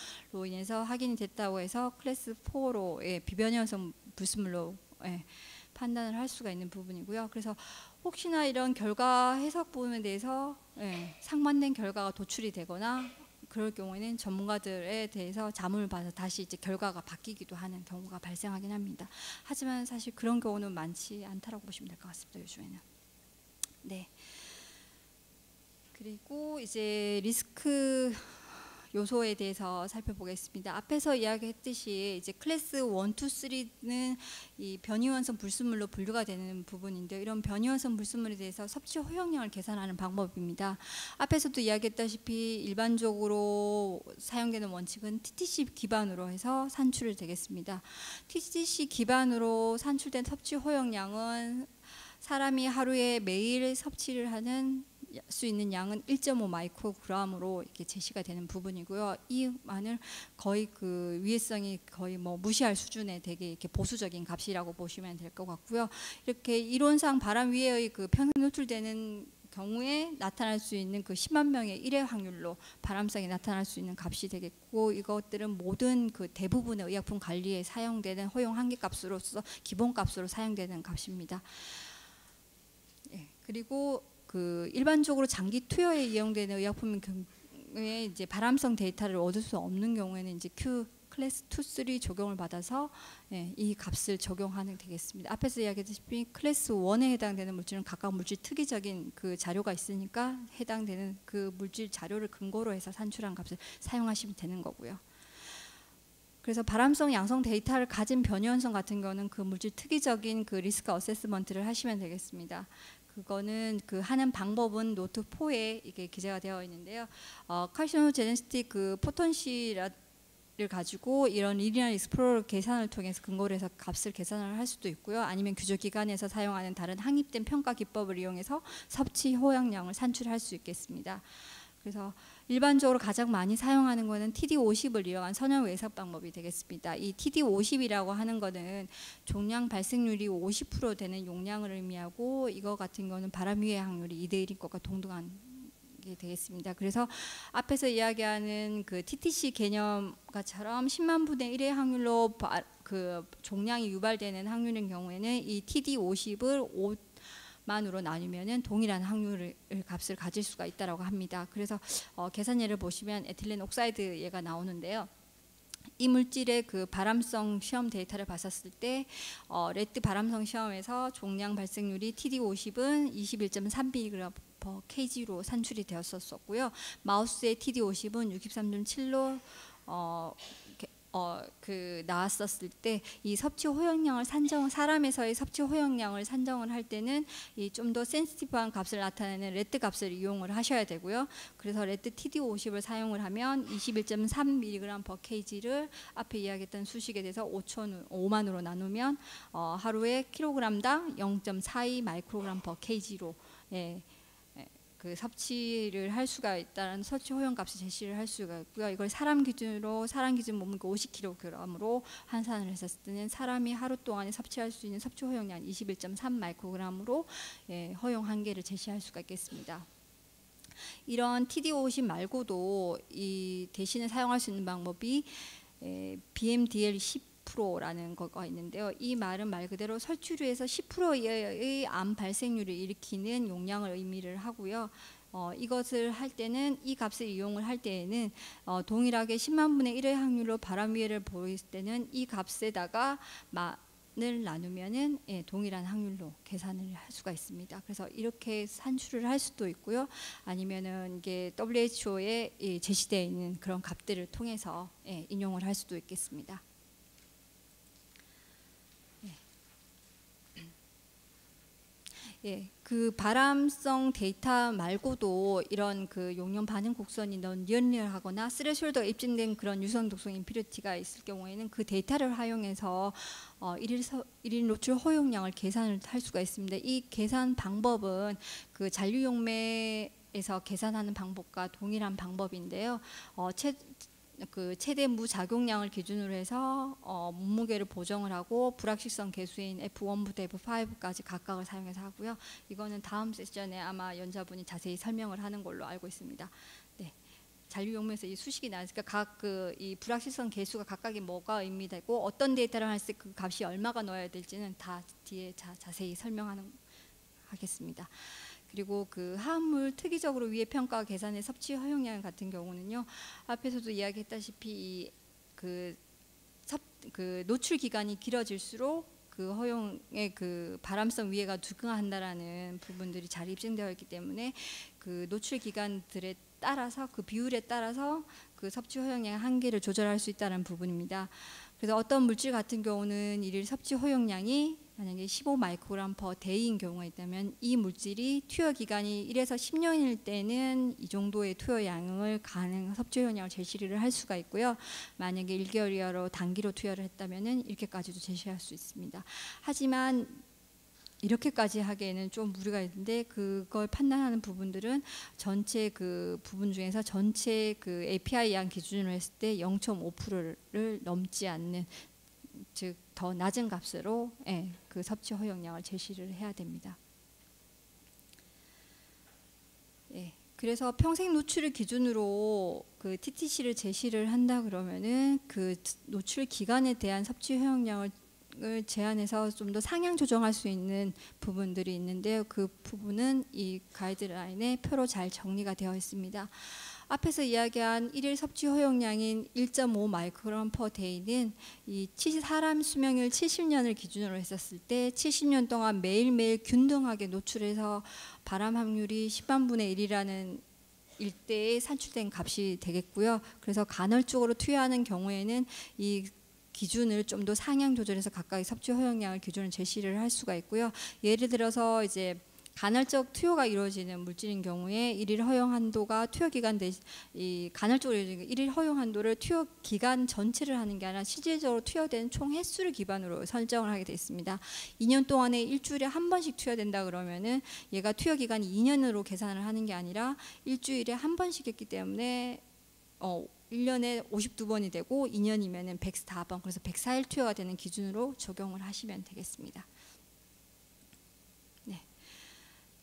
인해서 확인이 됐다고 해서 클래스 4로 예, 비변이 원성 불순물로 예, 판단을 할 수가 있는 부분이고요. 그래서 혹시나 이런 결과 해석 부분에 대해서 예, 상반된 결과가 도출이 되거나 그럴 경우에는 전문가들에 대해서 자문을 받아 다시 이제 결과가 바뀌기도 하는 경우가 발생하긴 합니다. 하지만 사실 그런 경우는 많지 않다라고 보시면 될 것 같습니다. 요즘에는. 네. 그리고 이제 리스크 요소에 대해서 살펴보겠습니다. 앞에서 이야기했듯이 이제 클래스 1, 2, 3는 이 변이원성 불순물로 분류가 되는 부분인데 이런 변이원성 불순물에 대해서 섭취 허용량을 계산하는 방법입니다. 앞에서도 이야기했다시피 일반적으로 사용되는 원칙은 TTC 기반으로 해서 산출이 되겠습니다. TTC 기반으로 산출된 섭취 허용량은 사람이 하루에 매일 섭취를 하는 수 있는 양은 1.5 마이크로그램으로 이렇게 제시가 되는 부분이고요. 이 마늘 거의 그 위해성이 거의 뭐 무시할 수준의 되게 이렇게 보수적인 값이라고 보시면 될 것 같고요. 이렇게 이론상 바람 위에의 그 평균 노출되는 경우에 나타날 수 있는 그 10만 명의 일회 확률로 바람성이 나타날 수 있는 값이 되겠고 이것들은 모든 그 대부분의 의약품 관리에 사용되는 허용 한계 값으로서 기본 값으로 사용되는 값입니다. 예, 그리고 그 일반적으로 장기 투여에 이용되는 의약품 경우에 이제 발암성 데이터를 얻을 수 없는 경우에는 이제 Q 클래스 2, 3 적용을 받아서 예, 이 값을 적용하는 되겠습니다. 앞에서 이야기했다시피 클래스 1에 해당되는 물질은 각각 물질 특이적인 그 자료가 있으니까 해당되는 그 물질 자료를 근거로 해서 산출한 값을 사용하시면 되는 거고요. 그래서 발암성 양성 데이터를 가진 변이원성 같은 경우는 그 물질 특이적인 그 risk assessment를 하시면 되겠습니다. 그거는 그 하는 방법은 노트 4에 이게 기재가 되어 있는데요. 어, 칼슘제네스틱 그 포턴시를 가지고 이런 linear extrapolation 계산을 통해서 근거를 해서 값을 계산을 할 수도 있고요. 아니면 규제 기관에서 사용하는 다른 확립된 평가 기법을 이용해서 섭취 허용량을 산출할 수 있겠습니다. 그래서 일반적으로 가장 많이 사용하는 것은 TD50을 이용한 선형 외삽 방법이 되겠습니다. 이 TD50이라고 하는 것은 종양 발생률이 50% 되는 용량을 의미하고 이거 같은 거는 발암 위해의 확률이 2대 1인 것과 동등한 게 되겠습니다. 그래서 앞에서 이야기하는 그 TTC 개념과처럼 10만 분의 1의 확률로 그 종양이 유발되는 확률인 경우에는 이 TD50을 5 만으로 나누면은 동일한 확률 값을 가질 수가 있다라고 합니다. 그래서 어, 계산 예를 보시면 ethylene oxide 예가 나오는데요. 이 물질의 그 발암성 시험 데이터를 봤었을 때 어, rat 발암성 시험에서 종양 발생률이 TD50은 21.3mg per kg로 산출이 되었었고요. 마우스의 TD50은 63.7로 어, 어, 그 나왔었을 때 이 섭취 허용량을 산정 사람에서의 섭취 허용량을 산정을 할 때는 이 좀 더 센시티브한 값을 나타내는 rat 값을 이용을 하셔야 되고요. 그래서 rat TD50을 사용을 하면 21.3mg per kg를 앞에 이야기했던 수식에 대해서 5천 5만으로 나누면 어, 하루에 킬로그램당 0.42 마이크로그램 per kg로 예, 그 섭취를 할 수가 있다는 섭취 허용 값을 제시를 할 수가 있고요. 이걸 사람 기준으로 사람 기준 몸무게 50kg으로 환산을 했었을 때는 사람이 하루 동안에 섭취할 수 있는 섭취 허용량 21.3 마이크로그램으로 예, 허용 한계를 제시할 수가 있겠습니다. 이런 TD50 말고도 이 대신에 사용할 수 있는 방법이 에, BMDL 10% 라는 거가 있는데요. 이 말은 말 그대로 설치류에서 10%의 암 발생률을 일으키는 용량을 의미를 하고요. 어, 이것을 할 때는 이 값을 이용을 할 때에는 어, 동일하게 10만 분의 1의 확률로 바람 위해를 보일 때는 이 값에다가 만을 나누면은 예, 동일한 확률로 계산을 할 수가 있습니다. 그래서 이렇게 산출을 할 수도 있고요. 아니면은 이게 WHO에 예, 제시되어 있는 그런 값들을 통해서 예, 인용을 할 수도 있겠습니다. 예, 그 발암성 데이터 말고도 이런 그 용량 반응 곡선이 non-linear하거나 threshold가 입증된 그런 유전 독성 impurity가 있을 경우에는 그 데이터를 활용해서 어, 일일, 서, 일일 노출 허용량을 계산을 할 수가 있습니다. 이 계산 방법은 그 잔류용매 에서 계산하는 방법과 동일한 방법인데요. 어, 채, 그 최대 무작용량을 기준으로 해서 어, 몸무게를 보정을 하고 불확실성 개수인 F1부터 F5까지 각각을 사용해서 하고요. 이거는 다음 세션에 아마 연자분이 자세히 설명을 하는 걸로 알고 있습니다. 네. 잔류용매에서 이 수식이 나니까 각 그 이 불확실성 개수가 각각이 뭐가 의미되고 어떤 데이터를 할 때 그 값이 얼마가 넣어야 될지는 다 뒤에 자, 자세히 설명하는 하겠습니다. 그리고 그 화합물 특이적으로 위해 평가 계산의 섭취 허용량 같은 경우는요. 앞에서도 이야기했다시피 그, 섭, 그 노출 기간이 길어질수록 그 허용의 그 발암성 위해가 증가한다라는 부분들이 잘 입증되어 있기 때문에 그 노출 기간들에 따라서 그 비율에 따라서 그 섭취 허용량의 한계를 조절할 수 있다는 부분입니다. 그래서 어떤 물질 같은 경우는 일일 섭취 허용량이 만약에 15 마이크로그램 per day인 경우가 있다면 이 물질이 투여 기간이 1에서 10년일 때는 이 정도의 투여 양을 가능 섭취 허용량을 제시를 할 수가 있고요. 만약에 1개월 이하로 단기로 투여를 했다면은 이렇게까지도 제시할 수 있습니다. 하지만 이렇게까지 하기에는 좀 무리가 있는데 그걸 판단하는 부분들은 전체 그 부분 중에서 전체 그 API 양 기준으로 했을 때 0.5%를 넘지 않는 즉 더 낮은 값으로 예, 그 섭취 허용량을 제시를 해야 됩니다. 예, 그래서 평생 노출을 기준으로 그 TTC를 제시를 한다 그러면은 그 노출 기간에 대한 섭취 허용량을 제한해서 좀 더 상향 조정할 수 있는 부분들이 있는데요. 그 부분은 이 가이드라인에 표로 잘 정리가 되어 있습니다. 앞에서 이야기한 일일 섭취 허용량인 1.5 마이크론 퍼 데이는 이 사람 수명을 70년을 기준으로 했었을 때 70년 동안 매일매일 균등하게 노출해서 바람 확률이 10만 분의 1이라는 일대에 산출된 값이 되겠고요. 그래서 간헐적으로 투여하는 경우에는 이 기준을 좀 더 상향 조절해서 각각의 섭취 허용량을 기준을 제시를 할 수가 있고요. 예를 들어서 이제 간헐적 투여가 이루어지는 물질인 경우에 일일 허용 한도가 투여 기간 대이 간헐적으로 이루어지는 일일 허용 한도를 투여 기간 전체를 하는 게 아니라 실질적으로 투여된 총 횟수를 기반으로 설정을 하게 되어 있습니다. 2년 동안에 일주일에 한 번씩 투여된다 그러면은 얘가 투여 기간이 2년으로 계산을 하는 게 아니라 일주일에 한 번씩 했기 때문에 어 1년에 52번이 되고 2년이면은 104번 그래서 104일 투여가 되는 기준으로 적용을 하시면 되겠습니다.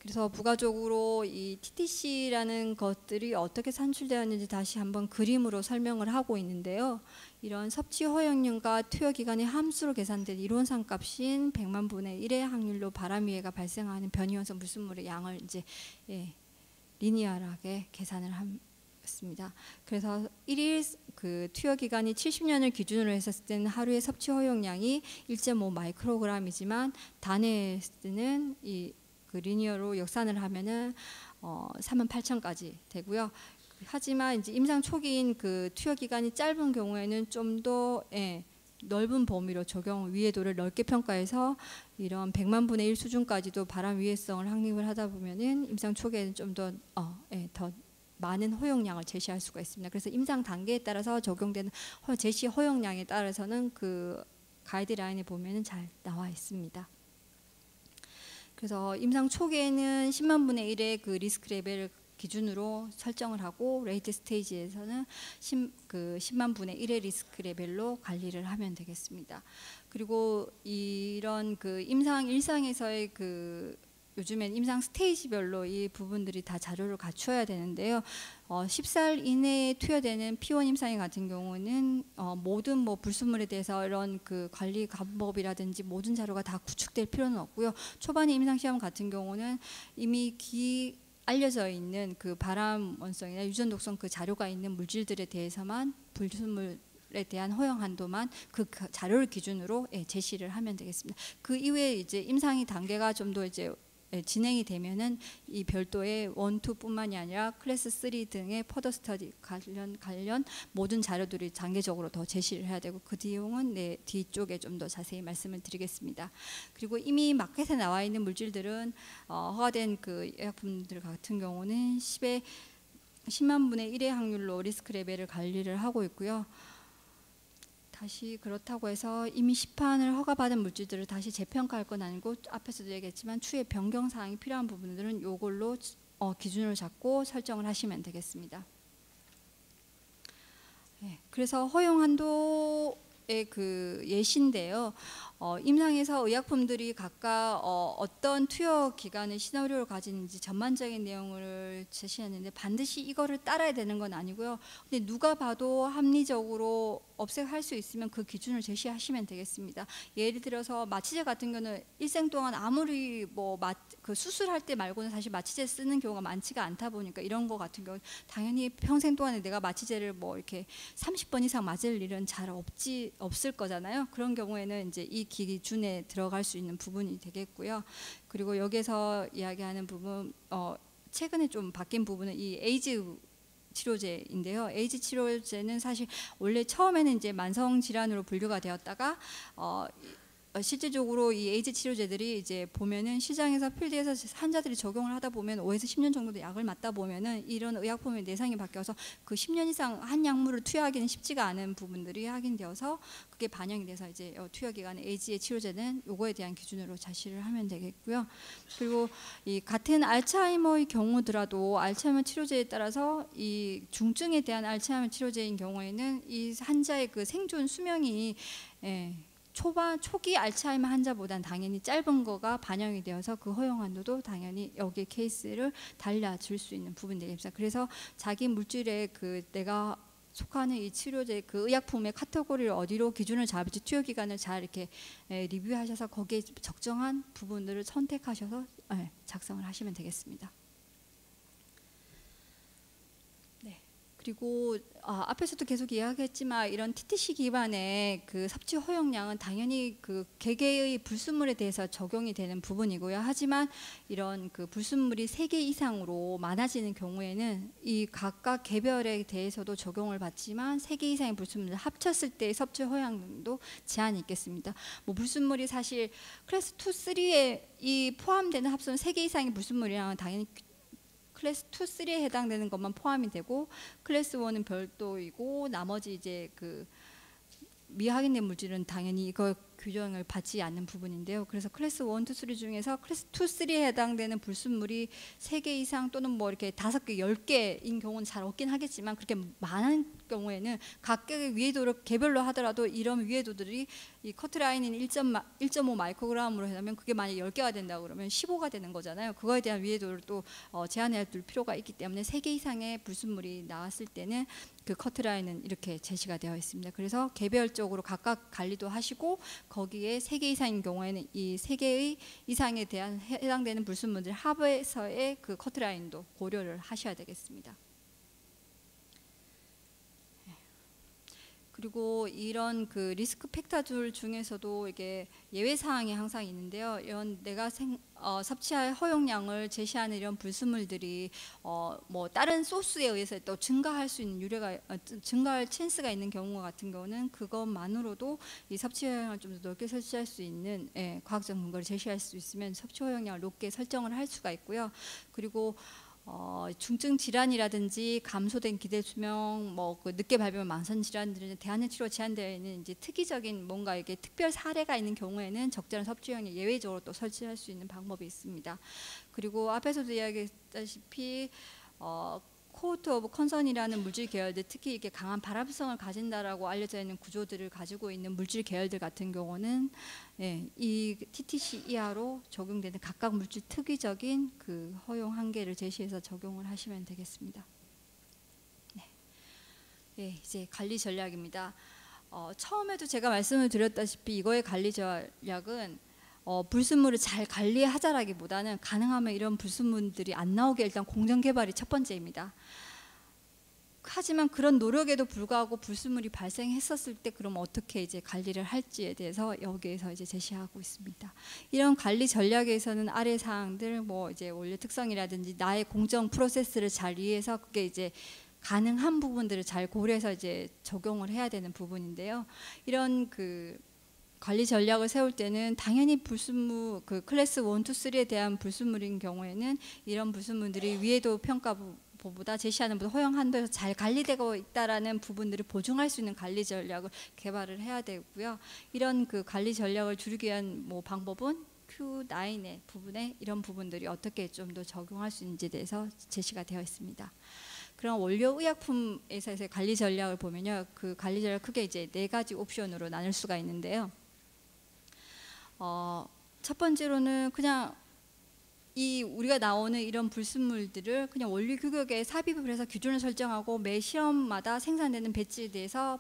그래서 부가적으로 이 TTC라는 것들이 어떻게 산출되었는지 다시 한번 그림으로 설명을 하고 있는데요. 이런 섭취 허용량과 투여 기간의 함수로 계산된 이론상 값인 100만 분의 1의 확률로 바람 위해가 발생하는 변이원성 불순물의 양을 이제 예, linear하게 계산을 했습니다. 그래서 1일 그 투여 기간이 70년을 기준으로 했었을 때는 하루의 섭취 허용량이 1.5 마이크로그램이지만 단회 때는 이 그 linear로 역산을 하면은 어, 3만 8천까지 되고요. 하지만 이제 임상 초기인 그 투여 기간이 짧은 경우에는 좀더 예, 넓은 범위로 적용 위해도를 넓게 평가해서 이런 100만 분의 1 수준까지도 발암 위해성을 확립을 하다 보면은 임상 초기에는 좀더 어, 예, 더 많은 허용량을 제시할 수가 있습니다. 그래서 임상 단계에 따라서 적용되는 허- 제시 허용량에 따라서는 그 가이드라인에 보면은 잘 나와 있습니다. 그래서 임상 초기에는 10만 분의 1의 그 risk level을 기준으로 설정을 하고 late stage에서는 10, 그 10만 분의 1의 risk level로 관리를 하면 되겠습니다. 그리고 이런 그 임상 일상에서의 그 요즘엔 임상 스테이지별로 이 부분들이 다 자료를 갖춰야 되는데요. 어, 10살 이내에 투여되는 P1 임상인 같은 경우는 어, 모든 뭐 불순물에 대해서 이런 그 관리 방법이라든지 모든 자료가 다 구축될 필요는 없고요. 초반에 임상 시험 같은 경우는 이미 기 알려져 있는 그 발암 원성이나 유전 독성 그 자료가 있는 물질들에 대해서만 불순물 에 대한 허용 한도만 그 가- 자료를 기준으로 예, 제시를 하면 되겠습니다. 그 이후에 이제 임상이 단계가 좀 더 이제 예, 진행이 되면은 이 별도의 one, two뿐만이 아니라 클래스 3 등의 further study 관련 관련 모든 자료들이 단계적으로 더 제시를 해야 되고 그 내용은 네, 뒤쪽에 좀 더 자세히 말씀을 드리겠습니다. 그리고 이미 마켓에 나와 있는 물질들은 어, 허가된 그 의약품들 같은 경우는 10의 10만 분의 1의 확률로 리스크 레벨을 관리를 하고 있고요. 다시 그렇다고 해서 이미 시판을 허가받은 물질들을 다시 재평가할 건 아니고 앞에서도 얘기했지만 추후에 변경 사항이 필요한 부분들은 이걸로 어, 기준을 잡고 설정을 하시면 되겠습니다. 네, 그래서 허용 한도의 그 예시인데요. 어, 임상에서 의약품들이 각각 어, 어떤 투여 기간의 시나리오를 가지는지 전반적인 내용을 제시했는데 반드시 이거를 따라야 되는 건 아니고요. 근데 누가 봐도 합리적으로 업색할 수 있으면 그 기준을 제시하시면 되겠습니다. 예를 들어서 마취제 같은 경우는 일생 동안 아무리 뭐 그 수술할 때 말고는 사실 마취제 쓰는 경우가 많지가 않다 보니까 이런 거 같은 경우 는 당연히 평생 동안에 내가 마취제를 뭐 이렇게 30번 이상 맞을 일은 잘 없지 없을 거잖아요. 그런 경우에는 이제 이 기준에 들어갈 수 있는 부분이 되겠고요. 그리고 여기서 이야기하는 부분 어 최근에 좀 바뀐 부분은 이 에이즈 치료제인데요. 에이즈 치료제는 사실 원래 처음에는 이제 만성 질환으로 분류가 되었다가 어, 어, 실질적으로 이 에이즈 치료제들이 이제 보면은 시장에서 필드에서 환자들이 적용을 하다 보면 5에서 10년 정도 약을 맞다 보면은 이런 의약품의 내성이 바뀌어서 그 10년 이상 한 약물을 투여하기는 쉽지가 않은 부분들이 확인되어서 그게 반영이 돼서 이제 어, 투여 기간에 에이즈의 치료제는 요거에 대한 기준으로 제시를 하면 되겠고요. 그리고 이 같은 알츠하이머의 경우더라도 알츠하이머 치료제에 따라서 이 중증에 대한 알츠하이머 치료제인 경우에는 이 환자의 그 생존 수명이 예, 초반 초기 알츠하이머 환자보다는 당연히 짧은 거가 반영이 되어서 그 허용 한도도 당연히 여기 케이스를 달라줄 수 있는 부분이 되겠습니다. 그래서 자기 물질의 그 내가 속하는 이 치료제 그 의약품의 카테고리를 어디로 기준을 잡을지 투여 기간을 잘 이렇게 에, 리뷰하셔서 거기에 적정한 부분들을 선택하셔서 에, 작성을 하시면 되겠습니다. 그리고 아, 앞에서도 계속 이야기했지만 이런 TTC 기반의 그 섭취 허용량은 당연히 그 개개의 불순물에 대해서 적용이 되는 부분이고요. 하지만 이런 그 불순물이 세 개 이상으로 많아지는 경우에는 이 각각 개별에 대해서도 적용을 받지만 세 개 이상의 불순물을 합쳤을 때 섭취 허용량도 제한이 있겠습니다. 뭐 불순물이 사실 클래스 2, 3에 이 포함되는 합성 세 개 이상의 불순물이랑은 당연히 클래스 2, 3에 해당되는 것만 포함이 되고 클래스 1은 별도이고 나머지 이제 그 미확인된 물질은 당연히 이거 규정을 받지 않는 부분인데요. 그래서 클래스 1, 2, 3 중에서 클래스 2, 3에 해당되는 불순물이 3개 이상 또는 뭐 이렇게 5개, 10개인 경우는 잘 없긴 하겠지만 그렇게 많은 경우에는 각각의 위해도를 개별로 하더라도 이런 위해도들이 이 커트라인인 1.5 마이크로그램으로 하면 그게 만약 10개가 된다 그러면 15가 되는 거잖아요. 그거에 대한 위해도를 또 어, 제한해야 둘 필요가 있기 때문에 3개 이상의 불순물이 나왔을 때는 그 커트라인은 이렇게 제시가 되어 있습니다. 그래서 개별적으로 각각 관리도 하시고 거기에 세 개 이상인 경우에는 이 세 개의 이상에 대한 해당되는 불순물들 합에서의 그 커트라인도 고려를 하셔야 되겠습니다. 그리고 이런 그 리스크 팩터들 중에서도 이게 예외 사항이 항상 있는데요. 이런 내가 생, 어, 섭취할 허용량을 제시하는 이런 불순물들이 어, 뭐 다른 소스에 의해서 또 증가할 수 있는 유래가 어, 증- 증가할 찬스가 있는 경우 같은 경우는 그것만으로도 이 섭취 허용량을 좀 더 넓게 설치할 수 있는 예, 과학적 근거를 제시할 수 있으면 섭취 허용량을 높게 설정을 할 수가 있고요. 그리고 어, 중증 질환이라든지 감소된 기대 수명, 뭐 그 늦게 발병 만성 질환들은 대안의 치료 제한되어 있는 이제 특이적인 뭔가 이게 특별 사례가 있는 경우에는 적절한 섭취형이 예외적으로 또 설치할 수 있는 방법이 있습니다. 그리고 앞에서도 이야기했다시피 어, cohort of concern이라는 물질 계열들 특히 이게 강한 발암성을 가진다라고 알려져 있는 구조들을 가지고 있는 물질 계열들 같은 경우는 예, 이 TTC 이하로 적용되는 각각 물질 특이적인 그 허용 한계를 제시해서 적용을 하시면 되겠습니다. 네, 예, 이제 관리 전략입니다. 어, 처음에도 제가 말씀을 드렸다시피 이거의 관리 전략은 어, 불순물을 잘 관리하자라기보다는 가능하면 이런 불순물들이 안 나오게 일단 공정 개발이 첫 번째입니다. 하지만 그런 노력에도 불구하고 불순물이 발생했었을 때 그럼 어떻게 이제 관리를 할지에 대해서 여기에서 이제 제시하고 있습니다. 이런 관리 전략에서는 아래 사항들 뭐 이제 원료 특성이라든지 나의 공정 프로세스를 잘 이해해서 그게 이제 가능한 부분들을 잘 고려해서 이제 적용을 해야 되는 부분인데요. 이런 그 관리 전략을 세울 때는 당연히 불순물 그 클래스 1, 2, 3에 대한 불순물인 경우에는 이런 불순물들이 위에도 평가 보다 제시하는 보다 허용 한도에서 잘 관리되고 있다라는 부분들을 보증할 수 있는 관리 전략을 개발을 해야 되고요. 이런 그 관리 전략을 줄이기 위한 뭐 방법은 Q9의 부분에 이런 부분들이 어떻게 좀 더 적용할 수 있는지에 대해서 제시가 되어 있습니다. 그럼 원료 의약품에서의 관리 전략을 보면요, 그 관리 전략 크게 이제 네 가지 옵션으로 나눌 수가 있는데요. 어, 첫 번째로는 그냥 이 우리가 나오는 이런 불순물들을 그냥 원료 규격에 삽입을 해서 기준을 설정하고 매 시험마다 생산되는 배치에 대해서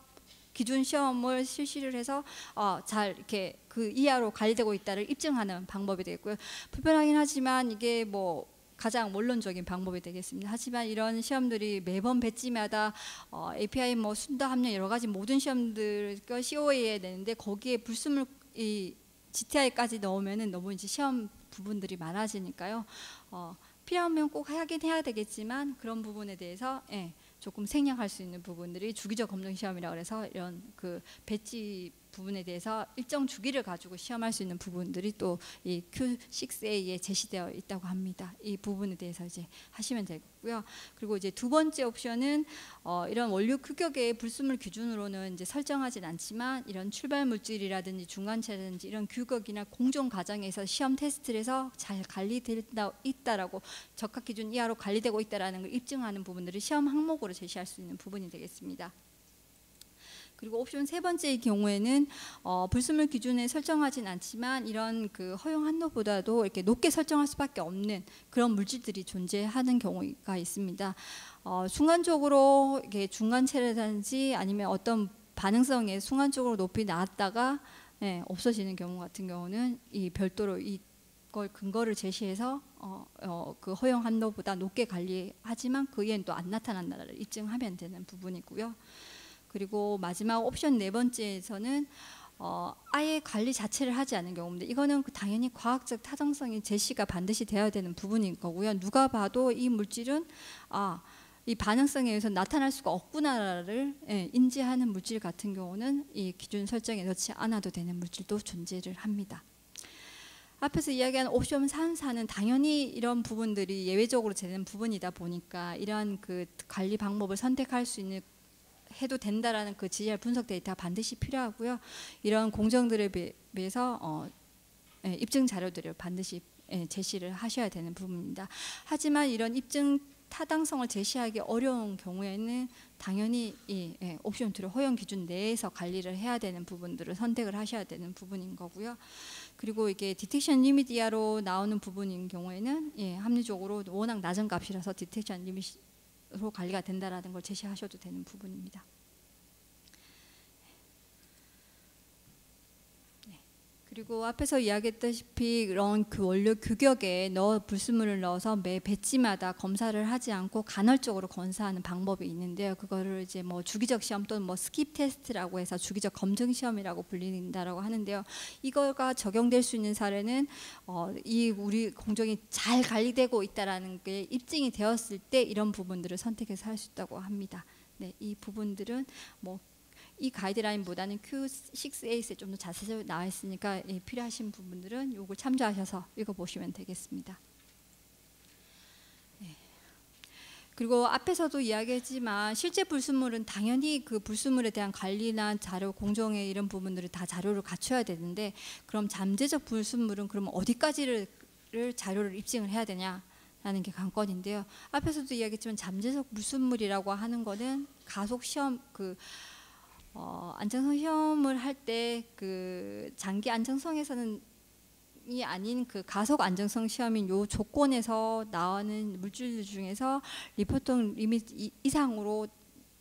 기준 시험을 실시를 해서 어, 잘 이렇게 그 이하로 관리되고 있다를 입증하는 방법이 되겠고요. 불편하긴 하지만 이게 뭐 가장 원론적인 방법이 되겠습니다. 하지만 이런 시험들이 매번 배지마다 어, API 뭐 순도 함량 여러 가지 모든 시험들 그 COA에 내는데 거기에 불순물 이 GTI까지 넣으면은 너무 이제 시험 부분들이 많아지니까요. 어, 필요하면 꼭 하긴 해야 되겠지만 그런 부분에 대해서 예, 조금 생략할 수 있는 부분들이 주기적 검정 시험이라 그래서 이런 그 배지 부분에 대해서 일정 주기를 가지고 시험할 수 있는 부분들이 또 이 Q6A에 제시되어 있다고 합니다. 이 부분에 대해서 이제 하시면 되고요. 그리고 이제 두 번째 옵션은 어, 이런 원료 규격의 불순물 기준으로는 이제 설정하진 않지만 이런 출발 물질이라든지 중간체라든지 이런 규격이나 공정 과정에서 시험 테스트를 해서 잘 관리되다 있다라고 적합 기준 이하로 관리되고 있다라는 걸 입증하는 부분들을 시험 항목으로 제시할 수 있는 부분이 되겠습니다. 그리고 옵션 세 번째의 경우에는 어, 불순물 기준에 설정하진 않지만 이런 그 허용 한도보다도 이렇게 높게 설정할 수밖에 없는 그런 물질들이 존재하는 경우가 있습니다. 어, 순간적으로 이게 중간체라든지 아니면 어떤 반응성에 순간적으로 높이 나왔다가 네, 없어지는 경우 같은 경우는 이 별도로 이걸 근거를 제시해서 어, 어, 그 허용 한도보다 높게 관리하지만 그 이엔 또 안 나타난다를 입증하면 되는 부분이고요. 그리고 마지막 옵션 네 번째에서는 어, 아예 관리 자체를 하지 않는 경우인데 이거는 당연히 과학적 타당성이 제시가 반드시 되어야 되는 부분인 거고요. 누가 봐도 이 물질은 아, 이 반응성에 의해서 나타날 수가 없구나를 예, 인지하는 물질 같은 경우는 이 기준 설정에 넣지 않아도 되는 물질도 존재를 합니다. 앞에서 이야기한 옵션 3, 4는 당연히 이런 부분들이 예외적으로 되는 부분이다 보니까 이러한 그 관리 방법을 선택할 수 있는 해도 된다라는 그 GR 분석 데이터가 반드시 필요하고요. 이런 공정들에 비해서 어, 예, 입증 자료들을 반드시 예, 제시를 하셔야 되는 부분입니다. 하지만 이런 입증 타당성을 제시하기 어려운 경우에는 당연히 이 예, 옵션 2를 허용 기준 내에서 관리를 해야 되는 부분들을 선택을 하셔야 되는 부분인 거고요. 그리고 이게 detection 이하로 나오는 부분인 경우에는 예, 합리적으로 워낙 낮은 값이라서 detection 로 관리가 된다라는 걸 제시하셔도 되는 부분입니다. 그리고 앞에서 이야기했다시피 이런 그 원료 규격에 넣어 불순물을 넣어서 매 batch마다 검사를 하지 않고 간헐적으로 검사하는 방법이 있는데요. 그거를 이제 뭐 주기적 시험 또는 뭐 skip test라고 해서 주기적 검증 시험이라고 불린다라고 하는데요. 이거가 적용될 수 있는 사례는 어, 이 우리 공정이 잘 관리되고 있다라는 게 입증이 되었을 때 이런 부분들을 선택해서 할 수 있다고 합니다. 네, 이 부분들은 뭐 이 가이드라인보다는 Q6A에 좀 더 자세히 나와 있으니까 예, 필요하신 부분들은 요걸 참조하셔서 읽어보시면 되겠습니다. 네. 그리고 앞에서도 이야기했지만 실제 불순물은 당연히 그 불순물에 대한 관리나 자료 공정의 이런 부분들을 다 자료를 갖춰야 되는데 그럼 잠재적 불순물은 그럼 어디까지를 자료를 입증을 해야 되냐? 라는 게 관건인데요. 앞에서도 이야기했지만 잠재적 불순물이라고 하는 거는 가속 시험 그 어, 안정성 시험을 할 때 그 장기 안정성에서는 이 아닌 그 가속 안정성 시험인 요 조건에서 나오는 물질들 중에서 리포팅 리밋 이- 이상으로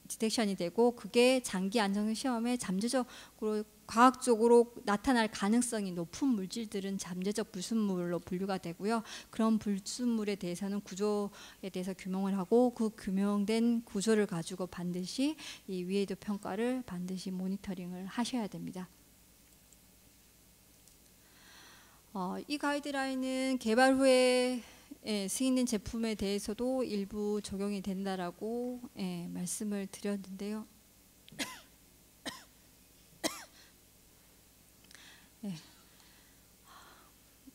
디텍션이 되고 그게 장기 안정성 시험에 잠재적으로 과학적으로 나타날 가능성이 높은 물질들은 잠재적 불순물로 분류가 되고요. 그런 불순물에 대해서는 구조에 대해서 규명을 하고 그 규명된 구조를 가지고 반드시 이 위해도 평가를 반드시 모니터링을 하셔야 됩니다. 어, 이 가이드라인은 개발 후에 예, 승인된 제품에 대해서도 일부 적용이 된다라고 예, 말씀을 드렸는데요. 네.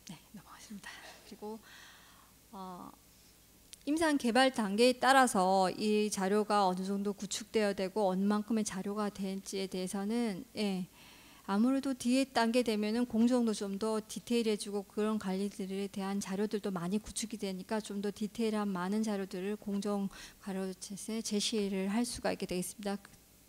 네, 넘어가겠습니다. 그리고 어, 임상 개발 단계에 따라서 이 자료가 어느 정도 구축되어야 되고 얼만큼의 자료가 될지에 대해서는 예, 아무래도 뒤에 단계 되면은 공정도 좀 더 디테일해지고 그런 관리들에 대한 자료들도 많이 구축이 되니까 좀 더 디테일한 많은 자료들을 공정 가로체에 제시를 할 수가 있게 되겠습니다.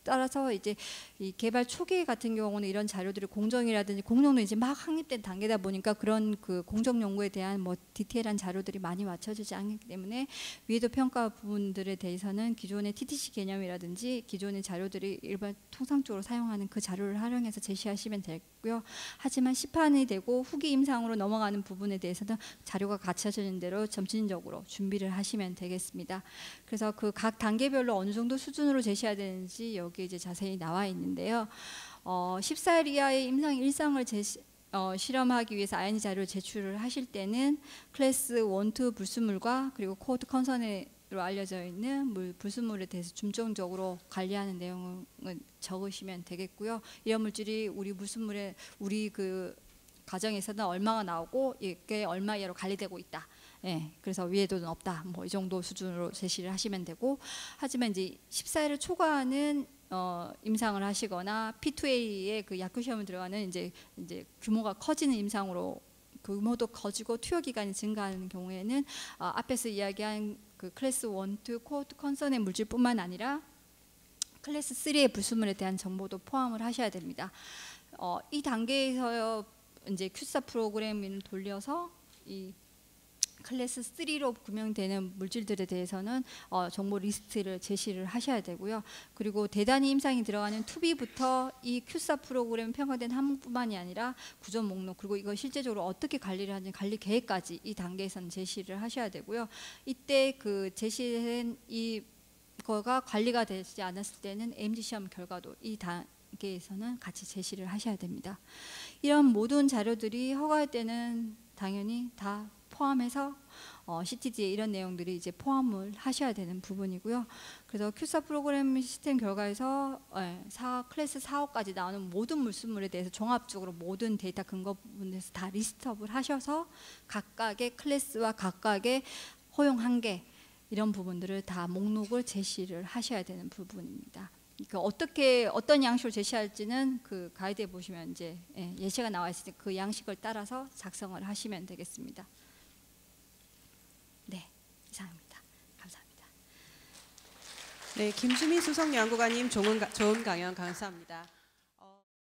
따라서 이제 이 개발 초기 같은 경우는 이런 자료들이 공정이라든지 공정도 이제 막 확립된 단계다 보니까 그런 그 공정 연구에 대한 뭐 디테일한 자료들이 많이 맞춰지지 않기 때문에 위에도 평가 부분들에 대해서는 기존의 TTC 개념이라든지 기존의 자료들이 일반 통상적으로 사용하는 그 자료를 활용해서 제시하시면 되고요. 하지만 시판이 되고 후기 임상으로 넘어가는 부분에 대해서는 자료가 갖춰지는 대로 점진적으로 준비를 하시면 되겠습니다. 그래서 그 각 단계별로 어느 정도 수준으로 제시해야 되는지 여기 이제 자세히 나와 있는데요. 어, 14일 이하의 임상 일상을 제시, 어, 실험하기 위해서 IND 자료를 제출을 하실 때는 클래스 1, 2 불순물과 그리고 cohort concern으로 알려져 있는 물, 불순물에 대해서 중점적으로 관리하는 내용을 적으시면 되겠고요. 이런 물질이 우리 불순물에 우리 그 공정에서는 얼마가 나오고 이게 얼마 이하로 관리되고 있다. 예, 그래서 위해도는 없다. 뭐 이 정도 수준으로 제시를 하시면 되고 하지만 이제 14일을 초과하는 어, 임상을 하시거나 P2A의 그 약효 시험을 들어가는 이제 이제 규모가 커지는 임상으로 규모도 커지고 투여 기간이 증가하는 경우에는 어, 앞에서 이야기한 그 클래스 1, 2 cohort concern의 물질뿐만 아니라 클래스 3의 불순물에 대한 정보도 포함을 하셔야 됩니다. 어, 이 단계에서 이제 QSAR 프로그램을 돌려서 이 클래스 3로 규명되는 물질들에 대해서는 어, 정보 리스트를 제시를 하셔야 되고요. 그리고 대단위 임상이 들어가는 2B부터 이 QSAR 프로그램 평가된 항목뿐만이 아니라 구조 목록 그리고 이거 실제적으로 어떻게 관리를 하는지 관리 계획까지 이 단계에서는 제시를 하셔야 되고요. 이때 그 제시된 이 거가 관리가 되지 않았을 때는 Ames 시험 결과도 이 단계에서는 같이 제시를 하셔야 됩니다. 이런 모든 자료들이 허가할 때는 당연히 다 포함해서 어, CTD에 이런 내용들이 이제 포함을 하셔야 되는 부분이고요. 그래서 QSAR 프로그램 시스템 결과에서 예, 4, 클래스 4호까지 나오는 모든 불순물에 대해서 종합적으로 모든 데이터 근거 부분에서 다 list up을 하셔서 각각의 클래스와 각각의 허용 한계 이런 부분들을 다 목록을 제시를 하셔야 되는 부분입니다. 그 어떻게 어떤 양식으로 제시할지는 그 가이드에 보시면 이제 예, 예시가 나와 있으니 그 양식을 따라서 작성을 하시면 되겠습니다. 네, 이상입니다. 감사합니다. 네, 김수미 수석 연구관님 좋은 강연 감사합니다.